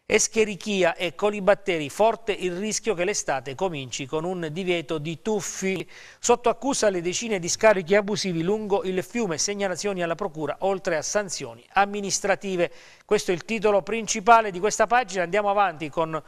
escherichia e colibatteri, forte il rischio che l'estate cominci con un divieto di tuffi. Sotto accusa le decine di scarichi abusivi lungo il fiume, segnalazioni alla procura, oltre a sanzioni amministrative. Questo è il titolo principale di questa pagina, andiamo avanti con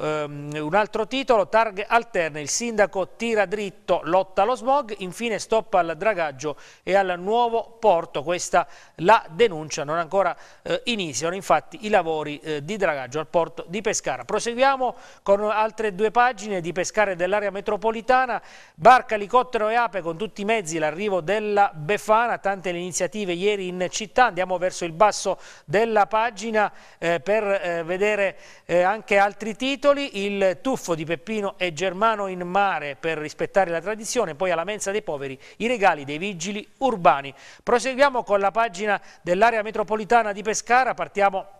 Um, un altro titolo, targhe alterne, il sindaco tira dritto, lotta allo smog, infine stop al dragaggio e al nuovo porto, questa la denuncia, non ancora eh, iniziano infatti i lavori eh, di dragaggio al porto di Pescara. Proseguiamo con altre due pagine di Pescara dell'area metropolitana, barca, elicottero e ape con tutti i mezzi l'arrivo della Befana, tante le iniziative ieri in città, andiamo verso il basso della pagina eh, per eh, vedere eh, anche altri titoli titoli, il tuffo di Peppino e Germano in mare per rispettare la tradizione, poi alla mensa dei poveri i regali dei vigili urbani. Proseguiamo con la pagina dell'area metropolitana di Pescara, partiamo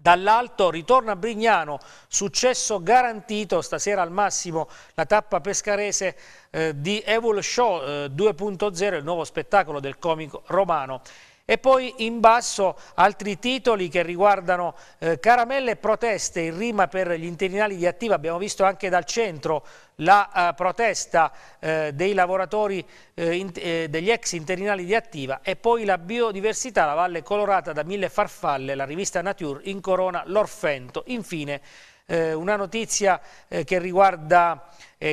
Dall'alto ritorna Brignano, successo garantito, stasera al massimo la tappa pescarese eh, di Evil Show eh, 2.0, il nuovo spettacolo del comico romano. E poi in basso altri titoli che riguardano eh, caramelle e proteste in rima per gli interinali di attiva. Abbiamo visto anche dal centro la uh, protesta uh, dei lavoratori uh, in, degli ex interinali di attiva e poi la biodiversità, la valle colorata da mille farfalle, la rivista Nature in corona l'Orfento. Infine una notizia che riguarda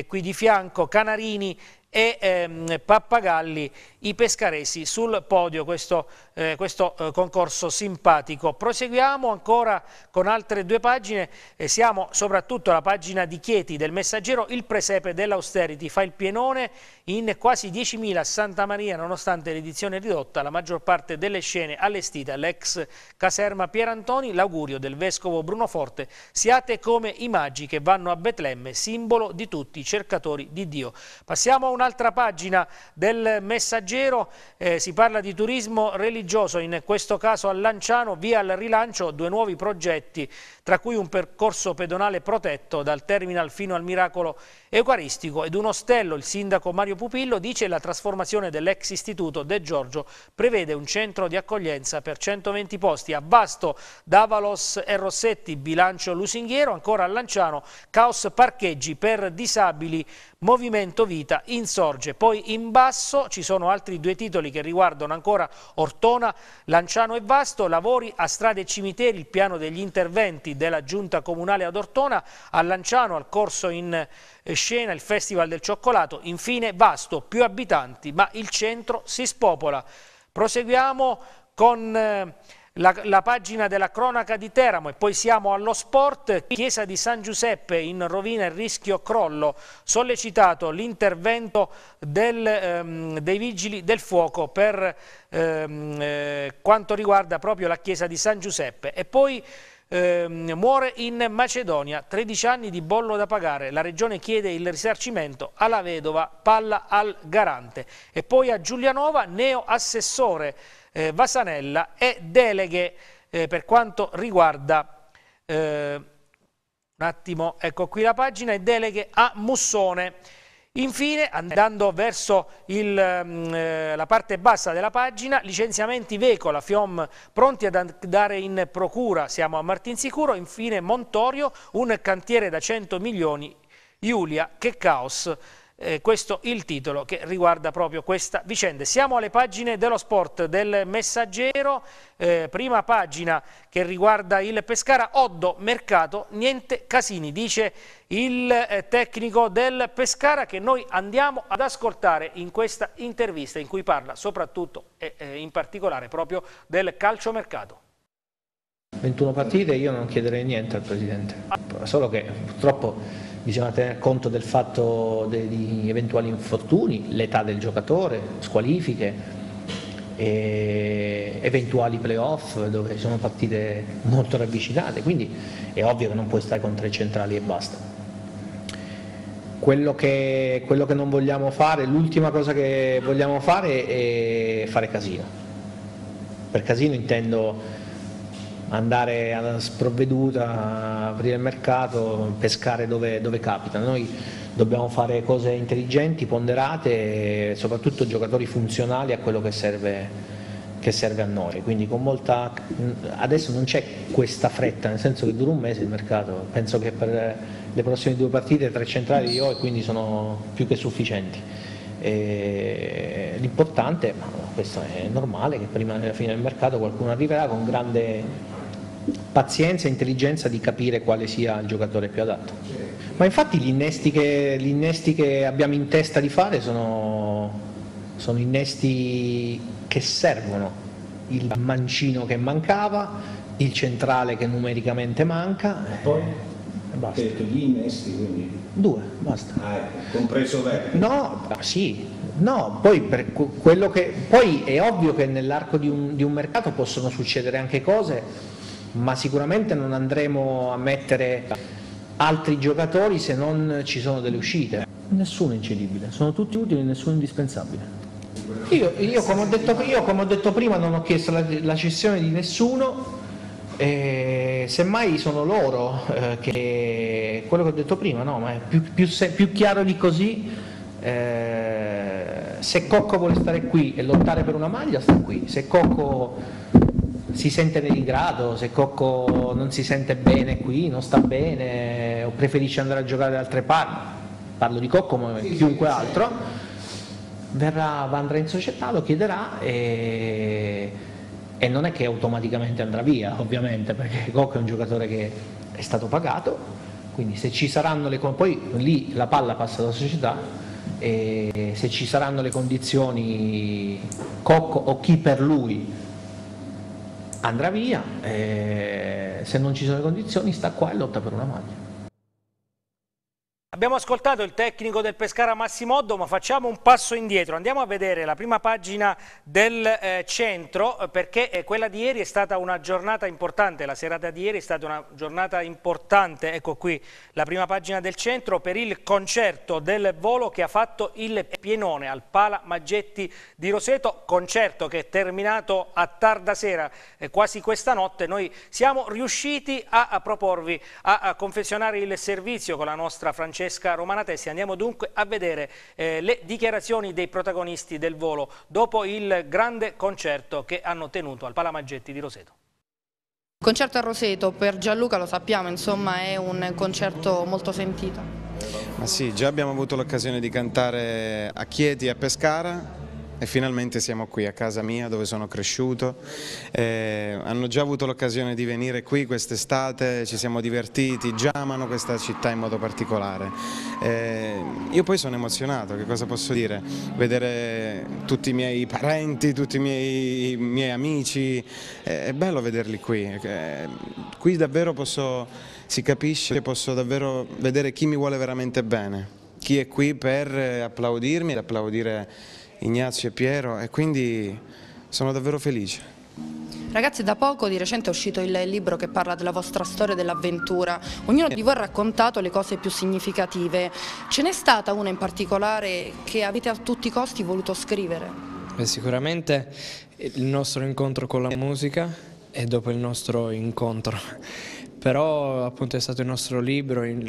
qui di fianco Canarini e ehm, Pappagalli, i pescaresi sul podio, questo, eh, questo eh, concorso simpatico. Proseguiamo ancora con altre due pagine, eh, siamo soprattutto alla pagina di Chieti del Messaggero, il presepe dell'Austerity fa il pienone in quasi 10.000 a Santa Maria, nonostante l'edizione ridotta, la maggior parte delle scene allestite all'ex caserma Pierantoni, l'augurio del vescovo Bruno Forte, siate come i magi che vanno a Betlemme, simbolo di tutti i cercatori di Dio. Passiamo a una un'altra pagina del Messaggero eh, si parla di turismo religioso, in questo caso a Lanciano, via al rilancio due nuovi progetti, tra cui un percorso pedonale protetto dal terminal fino al miracolo eucaristico ed un ostello, il sindaco Mario Pupillo dice la trasformazione dell'ex istituto De Giorgio prevede un centro di accoglienza per 120 posti a Vasto, Davalos e Rossetti, bilancio lusinghiero, ancora a Lanciano, caos parcheggi per disabili, Movimento Vita insorge. Poi in basso ci sono altri due titoli che riguardano ancora Ortona, Lanciano e Vasto, lavori a strade e cimiteri, il piano degli interventi della giunta comunale ad Ortona, a Lanciano al corso in eh, scena il Festival del Cioccolato, infine Vasto, più abitanti ma il centro si spopola. Proseguiamo con... Eh, la, la, pagina della cronaca di Teramo e poi siamo allo sport, chiesa di San Giuseppe in rovina e rischio crollo, sollecitato l'intervento ehm, dei vigili del fuoco per ehm, eh, quanto riguarda proprio la chiesa di San Giuseppe. E poi ehm, muore in Macedonia, 13 anni di bollo da pagare, la regione chiede il risarcimento alla vedova, palla al garante e poi a Giulianova, neo assessore eh, Vasanella e deleghe eh, per quanto riguarda, eh, un attimo, ecco qui la pagina, e deleghe a Mussone. Infine, andando verso il, mm, eh, la parte bassa della pagina, licenziamenti Vecola, FIOM pronti ad andare in procura, siamo a Martinsicuro, infine Montorio, un cantiere da 100 milioni, Giulia, che caos eh, questo il titolo che riguarda proprio questa vicenda. Siamo alle pagine dello sport del Messaggero, eh, prima pagina che riguarda il Pescara, Oddo, mercato, niente casini, dice il eh, tecnico del Pescara che noi andiamo ad ascoltare in questa intervista in cui parla soprattutto e eh, in particolare proprio del calciomercato. 21 partite io non chiederei niente al Presidente, solo che purtroppo bisogna tener conto del fatto di eventuali infortuni, l'età del giocatore, squalifiche, eventuali playoff dove sono partite molto ravvicinate, quindi è ovvio che non puoi stare con tre centrali e basta. Quello che, quello che non vogliamo fare, l'ultima cosa che vogliamo fare è fare casino. Per casino intendo andare a sprovveduta, aprire il mercato, pescare dove, dove capita. Noi dobbiamo fare cose intelligenti, ponderate, e soprattutto giocatori funzionali a quello che serve, che serve a noi. Quindi con molta... adesso non c'è questa fretta, nel senso che dura un mese il mercato, penso che per le prossime due partite tre centrali di ho e quindi sono più che sufficienti. L'importante, ma questo è normale, che prima della fine del mercato qualcuno arriverà con grande pazienza e intelligenza di capire quale sia il giocatore più adatto. Ma infatti gli innesti che, gli innesti che abbiamo in testa di fare sono, sono innesti che servono, il mancino che mancava, il centrale che numericamente manca. E poi? E basta. Detto, gli innesti quindi? Due, basta. Ah, ecco. compreso Verdi? No, sì, no, poi, per quello che, poi è ovvio che nell'arco di un, di un mercato possono succedere anche cose ma sicuramente non andremo a mettere altri giocatori se non ci sono delle uscite. Nessuno è incedibile, sono tutti utili, nessuno indispensabile. Io, io, come detto, io, come ho detto, prima non ho chiesto la, la cessione di nessuno, eh, semmai sono loro eh, che quello che ho detto prima, no, ma è più, più, più chiaro di così. Eh, se Cocco vuole stare qui e lottare per una maglia, sta qui. Se Cocco si sente denigrato, se Cocco non si sente bene qui, non sta bene o preferisce andare a giocare da altre parti, parlo di Cocco come sì, chiunque sì, altro, verrà, andrà in società, lo chiederà e, e non è che automaticamente andrà via ovviamente perché Cocco è un giocatore che è stato pagato, quindi se ci saranno le poi lì la palla passa dalla società e se ci saranno le condizioni Cocco o chi per lui andrà via, se non ci sono le condizioni sta qua e lotta per una maglia. Abbiamo ascoltato il tecnico del Pescara Massimoddo, ma facciamo un passo indietro. Andiamo a vedere la prima pagina del eh, centro, perché eh, quella di ieri è stata una giornata importante, la serata di ieri è stata una giornata importante, ecco qui la prima pagina del centro, per il concerto del volo che ha fatto il pienone al Pala Maggetti di Roseto, concerto che è terminato a tarda sera, eh, quasi questa notte. Noi siamo riusciti a, a proporvi, a, a confezionare il servizio con la nostra Francesca Francesca Romanatessi. Andiamo dunque a vedere eh, le dichiarazioni dei protagonisti del volo dopo il grande concerto che hanno tenuto al Palamaggetti di Roseto. Il concerto a Roseto per Gianluca lo sappiamo, insomma è un concerto molto sentito. Ma sì, già abbiamo avuto l'occasione di cantare a Chieti e a Pescara e finalmente siamo qui a casa mia dove sono cresciuto. Eh, hanno già avuto l'occasione di venire qui quest'estate, ci siamo divertiti, già amano questa città in modo particolare. Eh, io poi sono emozionato, che cosa posso dire? Vedere tutti i miei parenti, tutti i miei, miei amici, eh, è bello vederli qui. Eh, qui davvero posso, si capisce, posso davvero vedere chi mi vuole veramente bene, chi è qui per applaudirmi ed applaudire Ignazio e Piero e quindi sono davvero felice. Ragazzi, da poco di recente è uscito il libro che parla della vostra storia e dell'avventura. Ognuno di voi ha raccontato le cose più significative. Ce n'è stata una in particolare che avete a tutti i costi voluto scrivere? Beh, sicuramente il nostro incontro con la musica e dopo il nostro incontro però appunto è stato il nostro libro, il,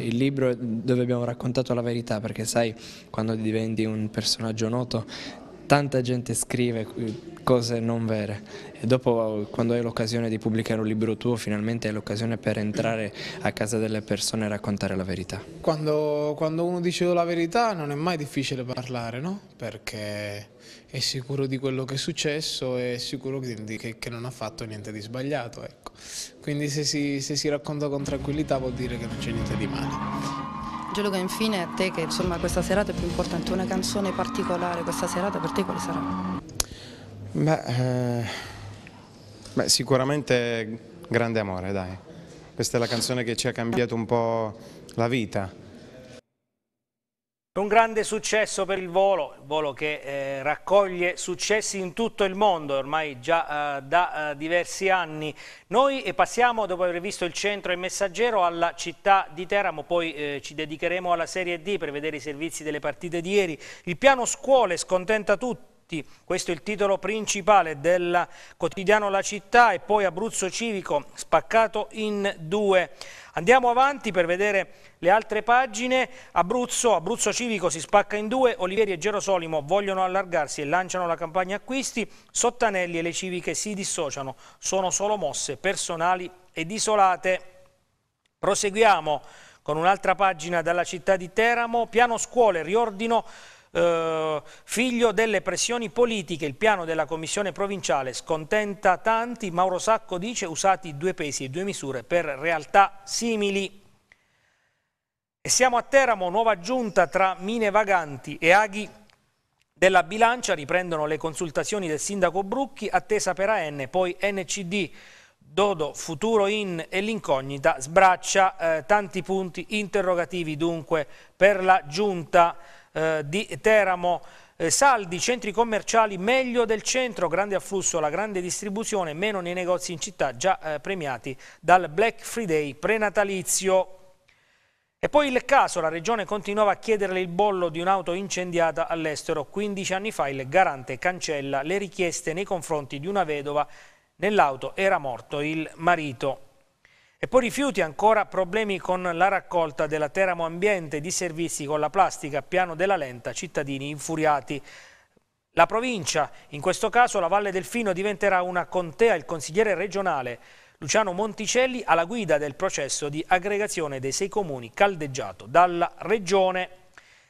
il, libro dove abbiamo raccontato la verità, perché sai, quando diventi un personaggio noto, tanta gente scrive cose non vere e dopo quando hai l'occasione di pubblicare un libro tuo finalmente hai l'occasione per entrare a casa delle persone e raccontare la verità. Quando, quando uno dice la verità non è mai difficile parlare, no? Perché è sicuro di quello che è successo e è sicuro che, che non ha fatto niente di sbagliato. Ecco. Quindi se si, se si racconta con tranquillità vuol dire che non c'è niente di male. Gianluca, infine a te che insomma questa serata è più importante, una canzone particolare, questa serata per te quale sarà? Beh, eh, beh, sicuramente grande amore, dai. Questa è la canzone che ci ha cambiato un po' la vita. Un grande successo per il volo, il volo che eh, raccoglie successi in tutto il mondo, ormai già eh, da eh, diversi anni. Noi passiamo, dopo aver visto il centro e il messaggero, alla città di Teramo, poi eh, ci dedicheremo alla Serie D per vedere i servizi delle partite di ieri. Il piano scuole scontenta tutti. Questo è il titolo principale del quotidiano La Città e poi Abruzzo Civico spaccato in due. Andiamo avanti per vedere le altre pagine. Abruzzo, Abruzzo Civico si spacca in due, Olivieri e Gerosolimo vogliono allargarsi e lanciano la campagna acquisti, Sottanelli e le civiche si dissociano, sono solo mosse personali ed isolate. Proseguiamo con un'altra pagina dalla città di Teramo, piano scuole, riordino eh, figlio delle pressioni politiche, il piano della commissione provinciale scontenta tanti, Mauro Sacco dice usati due pesi e due misure per realtà simili. E siamo a Teramo, nuova giunta tra mine vaganti e aghi della bilancia, riprendono le consultazioni del sindaco Brucchi, attesa per AN, poi NCD, Dodo, Futuro In e l'incognita, sbraccia. Eh, tanti punti interrogativi dunque per la giunta eh, di Teramo. Eh, saldi, centri commerciali meglio del centro, grande afflusso, la grande distribuzione, meno nei negozi in città, già eh, premiati dal Black Friday prenatalizio. E poi il caso, la regione continuava a chiederle il bollo di un'auto incendiata all'estero. 15 anni fa il garante cancella le richieste nei confronti di una vedova. Nell'auto era morto il marito. E poi rifiuti ancora problemi con la raccolta della Teramo Ambiente di servizi con la plastica, piano della lenta, cittadini infuriati. La provincia, in questo caso la Valle del Fino, diventerà una contea, il consigliere regionale Luciano Monticelli alla guida del processo di aggregazione dei sei comuni caldeggiato dalla regione.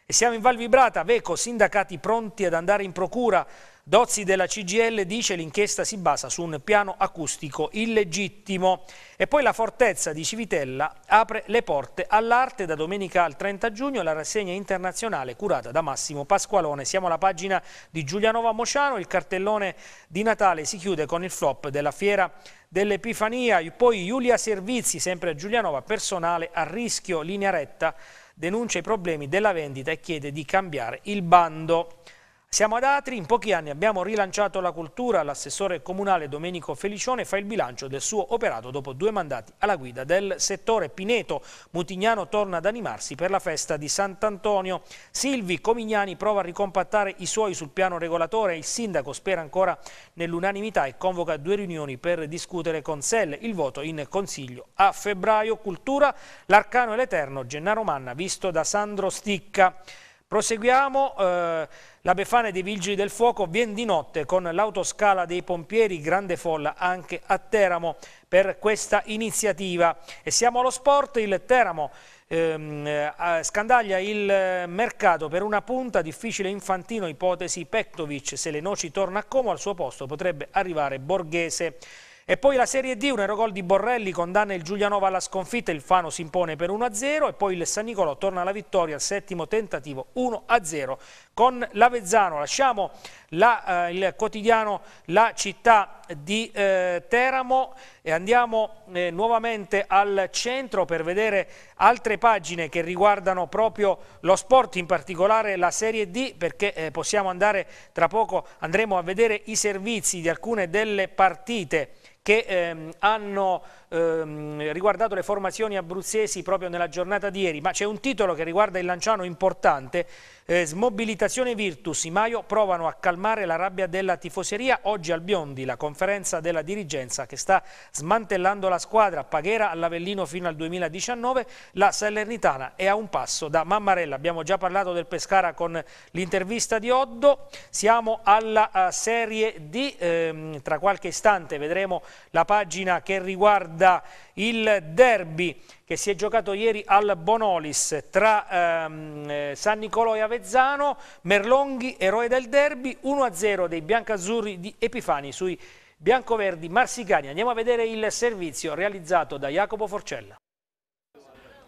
E siamo in Val Vibrata, Veco, sindacati pronti ad andare in procura. Dozzi della CGL dice l'inchiesta si basa su un piano acustico illegittimo. E poi la fortezza di Civitella apre le porte all'arte da domenica al 30 giugno, la rassegna internazionale curata da Massimo Pasqualone. Siamo alla pagina di Giulianova Mociano, il cartellone di Natale si chiude con il flop della fiera dell'Epifania, poi Giulia Servizi, sempre a Giulianova, personale a rischio, linea retta, denuncia i problemi della vendita e chiede di cambiare il bando. Siamo ad Atri, in pochi anni abbiamo rilanciato la cultura, l'assessore comunale Domenico Felicione fa il bilancio del suo operato dopo due mandati alla guida del settore. Pineto Mutignano torna ad animarsi per la festa di Sant'Antonio. Silvi Comignani prova a ricompattare i suoi sul piano regolatore, il sindaco spera ancora nell'unanimità e convoca due riunioni per discutere con Selle il voto in consiglio a febbraio. Cultura, l'arcano e l'eterno Gennaro Manna visto da Sandro Sticca. Proseguiamo, eh, la Befana dei Vigili del Fuoco viene di notte con l'autoscala dei pompieri, grande folla anche a Teramo per questa iniziativa. E siamo allo sport, il Teramo ehm, eh, scandaglia il mercato per una punta, difficile infantino, ipotesi Pektovic, se le noci torna a Como al suo posto potrebbe arrivare Borghese. E poi la Serie D, un aerogol di Borrelli condanna il Giulianova alla sconfitta, il Fano si impone per 1-0 e poi il San Nicolò torna alla vittoria al settimo tentativo 1-0 con l'Avezzano. Lasciamo la, eh, il quotidiano La Città di eh, Teramo e andiamo eh, nuovamente al centro per vedere altre pagine che riguardano proprio lo sport, in particolare la Serie D, perché eh, possiamo andare tra poco, andremo a vedere i servizi di alcune delle partite che ehm, hanno ehm, riguardato le formazioni abruzzesi proprio nella giornata di ieri, ma c'è un titolo che riguarda il Lanciano importante, eh, smobilitazione Virtus, i Maio provano a calmare la rabbia della tifoseria, oggi al Biondi la conferenza della dirigenza che sta smantellando la squadra, Paghera all'Avellino fino al 2019, la Salernitana è a un passo da Mammarella, abbiamo già parlato del Pescara con l'intervista di Oddo, siamo alla uh, Serie D, ehm, tra qualche istante vedremo la pagina che riguarda il derby che si è giocato ieri al Bonolis tra ehm, eh, San Nicolò e Avezzano, Merlonghi, eroe del derby, 1-0 dei biancazzurri di Epifani sui biancoverdi marsicani. Andiamo a vedere il servizio realizzato da Jacopo Forcella.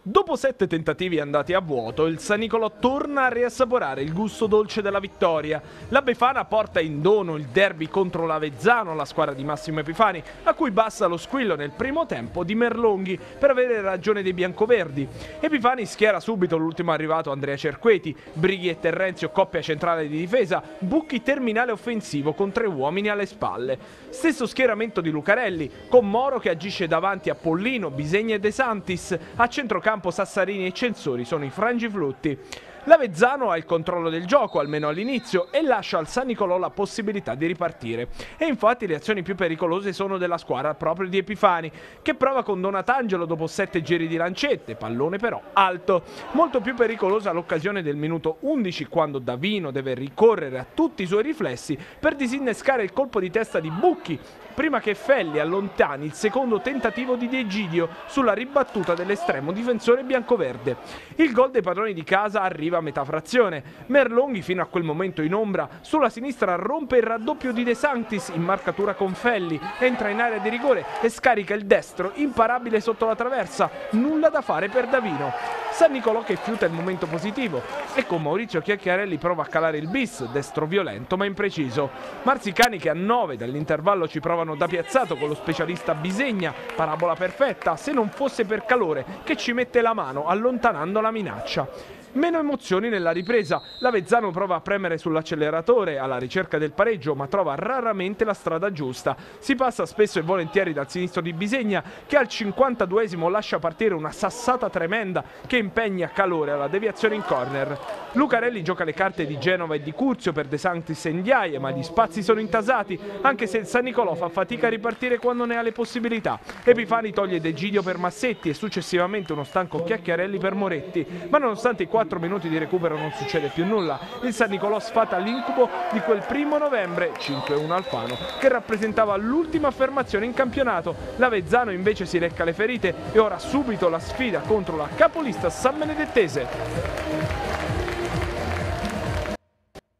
Dopo sette tentativi andati a vuoto, il San Nicolò torna a riassaporare il gusto dolce della vittoria. La Befana porta in dono il derby contro l'Avezzano, la squadra di Massimo Epifani, a cui basta lo squillo nel primo tempo di Merlonghi per avere ragione dei biancoverdi. Epifani schiera subito l'ultimo arrivato Andrea Cerqueti, Brighi e Terrenzio coppia centrale di difesa, Bucchi terminale offensivo con tre uomini alle spalle. Stesso schieramento di Lucarelli, con Moro che agisce davanti a Pollino, Bisegna e De Santis, a centrocampo campo Sassarini e Censori sono i frangiflutti. L'Avezzano ha il controllo del gioco, almeno all'inizio, e lascia al San Nicolò la possibilità di ripartire. E infatti le azioni più pericolose sono della squadra proprio di Epifani, che prova con Donatangelo dopo sette giri di lancette, pallone però alto. Molto più pericolosa l'occasione del minuto 11, quando Davino deve ricorrere a tutti i suoi riflessi per disinnescare il colpo di testa di Bucchi, prima che Felli allontani il secondo tentativo di Degidio sulla ribattuta dell'estremo difensore biancoverde. Il gol dei padroni di casa arriva a metà frazione. Merlonghi, fino a quel momento in ombra, sulla sinistra rompe il raddoppio di De Santis in marcatura con Felli, entra in area di rigore e scarica il destro, imparabile sotto la traversa. Nulla da fare per Davino. San Nicolò che fiuta il momento positivo e con Maurizio Chiacchiarelli prova a calare il bis, destro violento ma impreciso. Marzicani che a 9 dall'intervallo ci provano da piazzato con lo specialista Bisegna, parabola perfetta se non fosse per calore che ci mette la mano allontanando la minaccia. Meno emozioni nella ripresa. L'Avezzano prova a premere sull'acceleratore alla ricerca del pareggio, ma trova raramente la strada giusta. Si passa spesso e volentieri dal sinistro di Bisegna, che al 52esimo lascia partire una sassata tremenda che impegna calore alla deviazione in corner. Lucarelli gioca le carte di Genova e di Curzio per De Sanctis e Ndiaye, ma gli spazi sono intasati, anche se il San Nicolò fa fatica a ripartire quando ne ha le possibilità. Epifani toglie Degidio per Massetti e successivamente uno stanco Chiacchiarelli per Moretti, ma nonostante i 4 minuti di recupero non succede più nulla. Il San Nicolò sfata l'incubo di quel primo novembre 5-1 Alfano che rappresentava l'ultima affermazione in campionato. L'Avezzano invece si lecca le ferite e ora subito la sfida contro la capolista San Benedettese.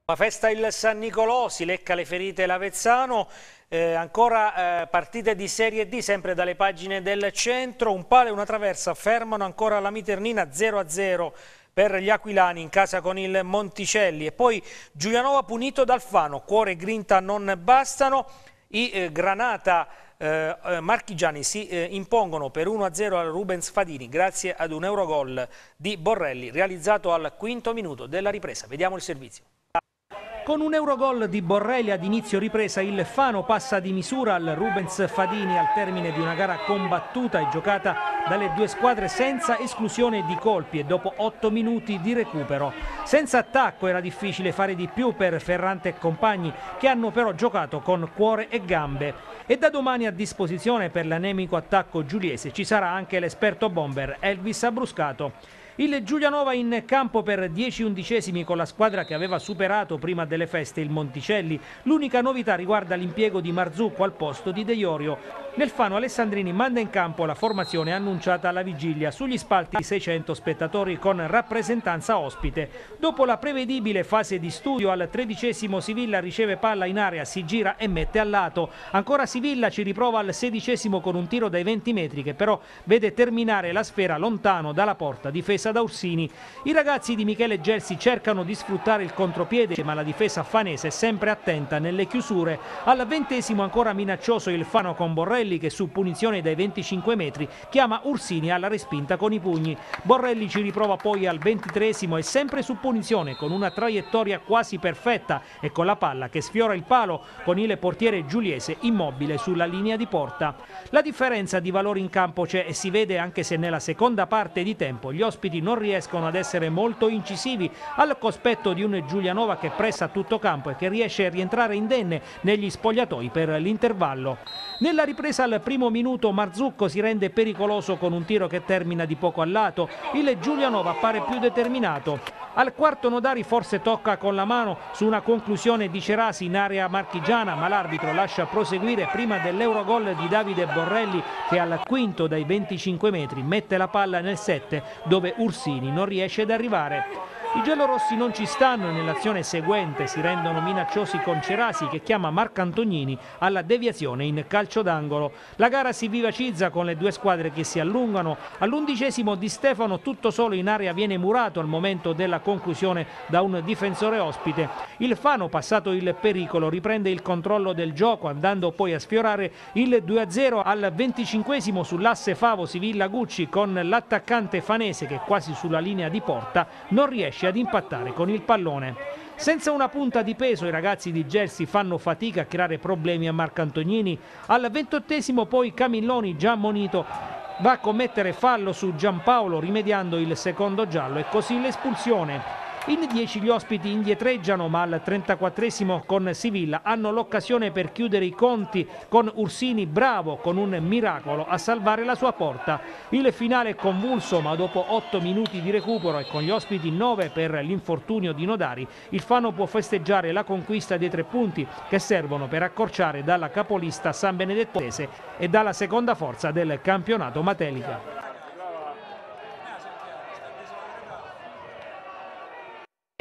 La festa il San Nicolò, si lecca le ferite l'Avezzano, eh, ancora eh, partite di Serie D sempre dalle pagine del centro, un palo e una traversa fermano ancora la Miternina 0-0 per gli aquilani in casa con il Monticelli e poi Giulianova punito dal Fano, cuore e grinta non bastano, i eh, Granata eh, eh marchigiani si eh, impongono per 1-0 al Rubens Fadini grazie ad un Eurogol di Borrelli realizzato al quinto minuto della ripresa. Vediamo il servizio. Con un Eurogol di Borrelli ad inizio ripresa il Fano passa di misura al Rubens Fadini al termine di una gara combattuta e giocata dalle due squadre senza esclusione di colpi e dopo otto minuti di recupero. Senza attacco era difficile fare di più per Ferrante e compagni che hanno però giocato con cuore e gambe. E da domani a disposizione per l'anemico attacco giuliese ci sarà anche l'esperto bomber Elvis Abruscato. Il Giulianova in campo per 10 undicesimi con la squadra che aveva superato prima delle feste il Monticelli. L'unica novità riguarda l'impiego di Marzucco al posto di De Iorio. Nel Fano Alessandrini manda in campo la formazione annunciata alla vigilia sugli spalti di 600 spettatori con rappresentanza ospite. Dopo la prevedibile fase di studio al tredicesimo Sivilla riceve palla in area, si gira e mette al lato. Ancora Sivilla ci riprova al sedicesimo con un tiro dai 20 metri che però vede terminare la sfera lontano dalla porta difesa da Ursini. I ragazzi di Michele Gelsi cercano di sfruttare il contropiede ma la difesa fanese è sempre attenta nelle chiusure. Al ventesimo ancora minaccioso il Fano con Borrelli Borrelli che su punizione dai 25 metri chiama Ursini alla respinta con i pugni. Borrelli ci riprova poi al 23 e sempre su punizione con una traiettoria quasi perfetta e con la palla che sfiora il palo con il portiere giuliese immobile sulla linea di porta. La differenza di valore in campo c'è e si vede anche se nella seconda parte di tempo gli ospiti non riescono ad essere molto incisivi al cospetto di un Giulianova che pressa tutto campo e che riesce a rientrare indenne negli spogliatoi per l'intervallo. Nella ripresa ripresa al primo minuto Marzucco si rende pericoloso con un tiro che termina di poco al lato. Il Giulianova appare più determinato. Al quarto Nodari forse tocca con la mano su una conclusione di Cerasi in area marchigiana, ma l'arbitro lascia proseguire prima dell'Eurogol di Davide Borrelli che al quinto dai 25 metri mette la palla nel 7 dove Ursini non riesce ad arrivare. I giallorossi non ci stanno e nell'azione seguente si rendono minacciosi con Cerasi che chiama Marcantonini alla deviazione in calcio d'angolo. La gara si vivacizza con le due squadre che si allungano. All'undicesimo Di Stefano tutto solo in area viene murato al momento della conclusione da un difensore ospite. Il Fano, passato il pericolo, riprende il controllo del gioco andando poi a sfiorare il 2-0 al venticinquesimo sull'asse Favo-Sivilla Gucci con l'attaccante fanese che quasi sulla linea di porta non riesce riesce ad impattare con il pallone. Senza una punta di peso i ragazzi di Gelsi fanno fatica a creare problemi a Marcantonini. Al ventottesimo poi Camilloni già ammonito va a commettere fallo su Giampaolo rimediando il secondo giallo e così l'espulsione. In 10 gli ospiti indietreggiano ma al 34 con Sivilla hanno l'occasione per chiudere i conti con Ursini bravo con un miracolo a salvare la sua porta. Il finale è convulso ma dopo 8 minuti di recupero e con gli ospiti 9 per l'infortunio di Nodari il Fano può festeggiare la conquista dei tre punti che servono per accorciare dalla capolista San Benedettese e dalla seconda forza del campionato Matelica.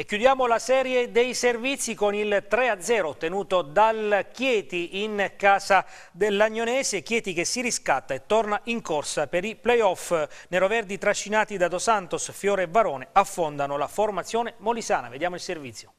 E chiudiamo la serie dei servizi con il 3-0 ottenuto dal Chieti in casa dell'Agnonese, Chieti che si riscatta e torna in corsa per i playoff. Neroverdi trascinati da Dos Santos, Fiore e Varone affondano la formazione molisana. Vediamo il servizio.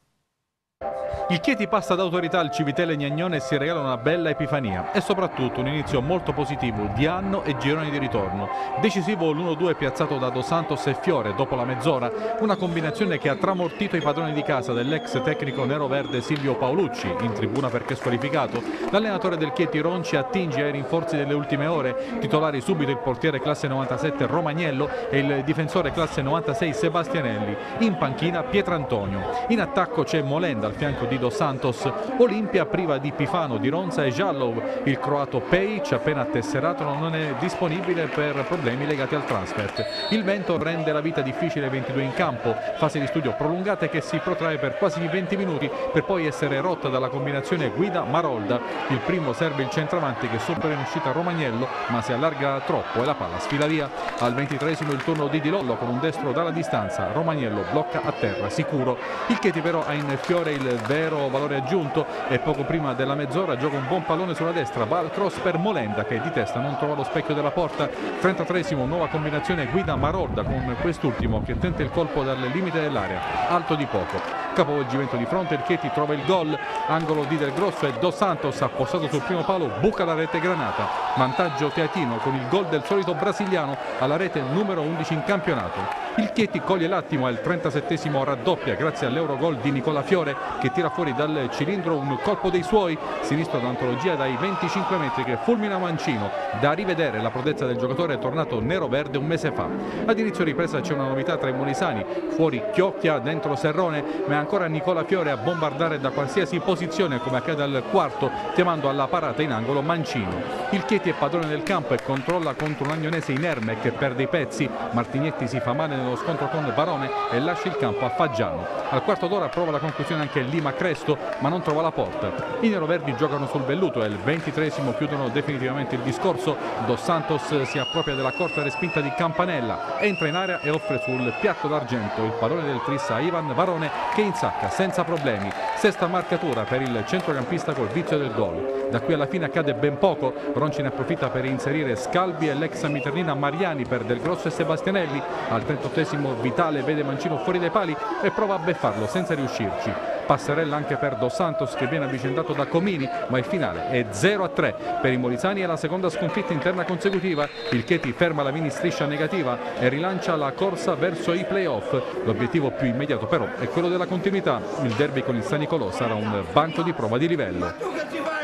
Il Chieti passa d'autorità al Civitelle Gnagnone e si regala una bella epifania e soprattutto un inizio molto positivo di anno e gironi di ritorno. Decisivo l'1-2 piazzato da Dos Santos e Fiore dopo la mezz'ora, una combinazione che ha tramortito i padroni di casa dell'ex tecnico nero-verde Silvio Paolucci, in tribuna perché squalificato. L'allenatore del Chieti Ronci attinge ai rinforzi delle ultime ore, titolari subito il portiere classe 97 Romagnello e il difensore classe 96 Sebastianelli. In panchina Pietrantonio. In attacco c'è Molenda al fianco di Dos Santos. Olimpia priva di Pifano, di Ronza e Giallo. Il croato Pejic, appena tesserato, non è disponibile per problemi legati al transfert. Il vento rende la vita difficile ai 22 in campo, fase di studio prolungata che si protrae per quasi 20 minuti per poi essere rotta dalla combinazione guida-Marolda. Il primo serve il centravanti che supera in uscita Romagnello ma si allarga troppo e la palla sfila via. Al 23 il turno di Di Lollo con un destro dalla distanza, Romagnello blocca a terra sicuro. Il Chieti però ha in fiore il vero valore aggiunto e poco prima della mezz'ora gioca un buon pallone sulla destra, va al cross per Molenda che di testa non trova lo specchio della porta. 33 nuova combinazione guida Marolda con quest'ultimo che tenta il colpo dal limite dell'area, alto di poco. Capovolgimento di fronte, il Chieti trova il gol, angolo di Del Grosso e Dos Santos appostato sul primo palo, buca la rete granata. Vantaggio teatino con il gol del solito brasiliano alla rete numero 11 in campionato. Il Chieti coglie l'attimo al 37 raddoppia grazie all'Eurogol di Nicola Fiore che tira fuori dal cilindro un colpo dei suoi, sinistro d'antologia dai 25 metri che fulmina Mancino. Da rivedere la prodezza del giocatore è tornato nero-verde un mese fa. Ad inizio ripresa c'è una novità tra i molisani, fuori Chiocchia, dentro Serrone, ma è ancora Nicola Fiore a bombardare da qualsiasi posizione come accade al quarto, chiamando alla parata in angolo Mancino. Il Chieti è padrone del campo e controlla contro un agnonese inerme che perde i pezzi. Martignetti si fa male nello scontro con Barone e lascia il campo a Faggiano. Al quarto d'ora prova la conclusione anche Lima Cresto ma non trova la porta. I neroverdi giocano sul velluto e al ventitresimo chiudono definitivamente il discorso. Dos Santos si appropria della corta respinta di Campanella, entra in area e offre sul piatto d'argento il pallone del tris a Ivan Varone che insacca senza problemi. Sesta marcatura per il centrocampista col vizio del gol. Da qui alla fine accade ben poco, Ronci ne approfitta per inserire Scalbi e l'ex miternina Mariani per Del Grosso e Sebastianelli. Al 38 38 Vitale vede Mancino fuori dai pali e prova a beffarlo senza riuscirci. Passerella anche per Dos Santos che viene avvicendato da Comini, ma il finale è 0-3 per i Molisani è la seconda sconfitta interna consecutiva. Il Chieti ferma la mini striscia negativa e rilancia la corsa verso i playoff. L'obiettivo più immediato però è quello della continuità. Il derby con il San Nicolò sarà un banco di prova di livello.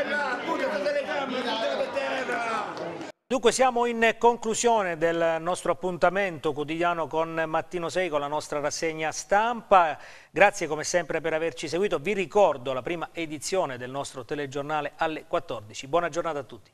Dunque siamo in conclusione del nostro appuntamento quotidiano con Mattino 6 con la nostra rassegna stampa. Grazie come sempre per averci seguito. Vi ricordo la prima edizione del nostro telegiornale alle 14. Buona giornata a tutti.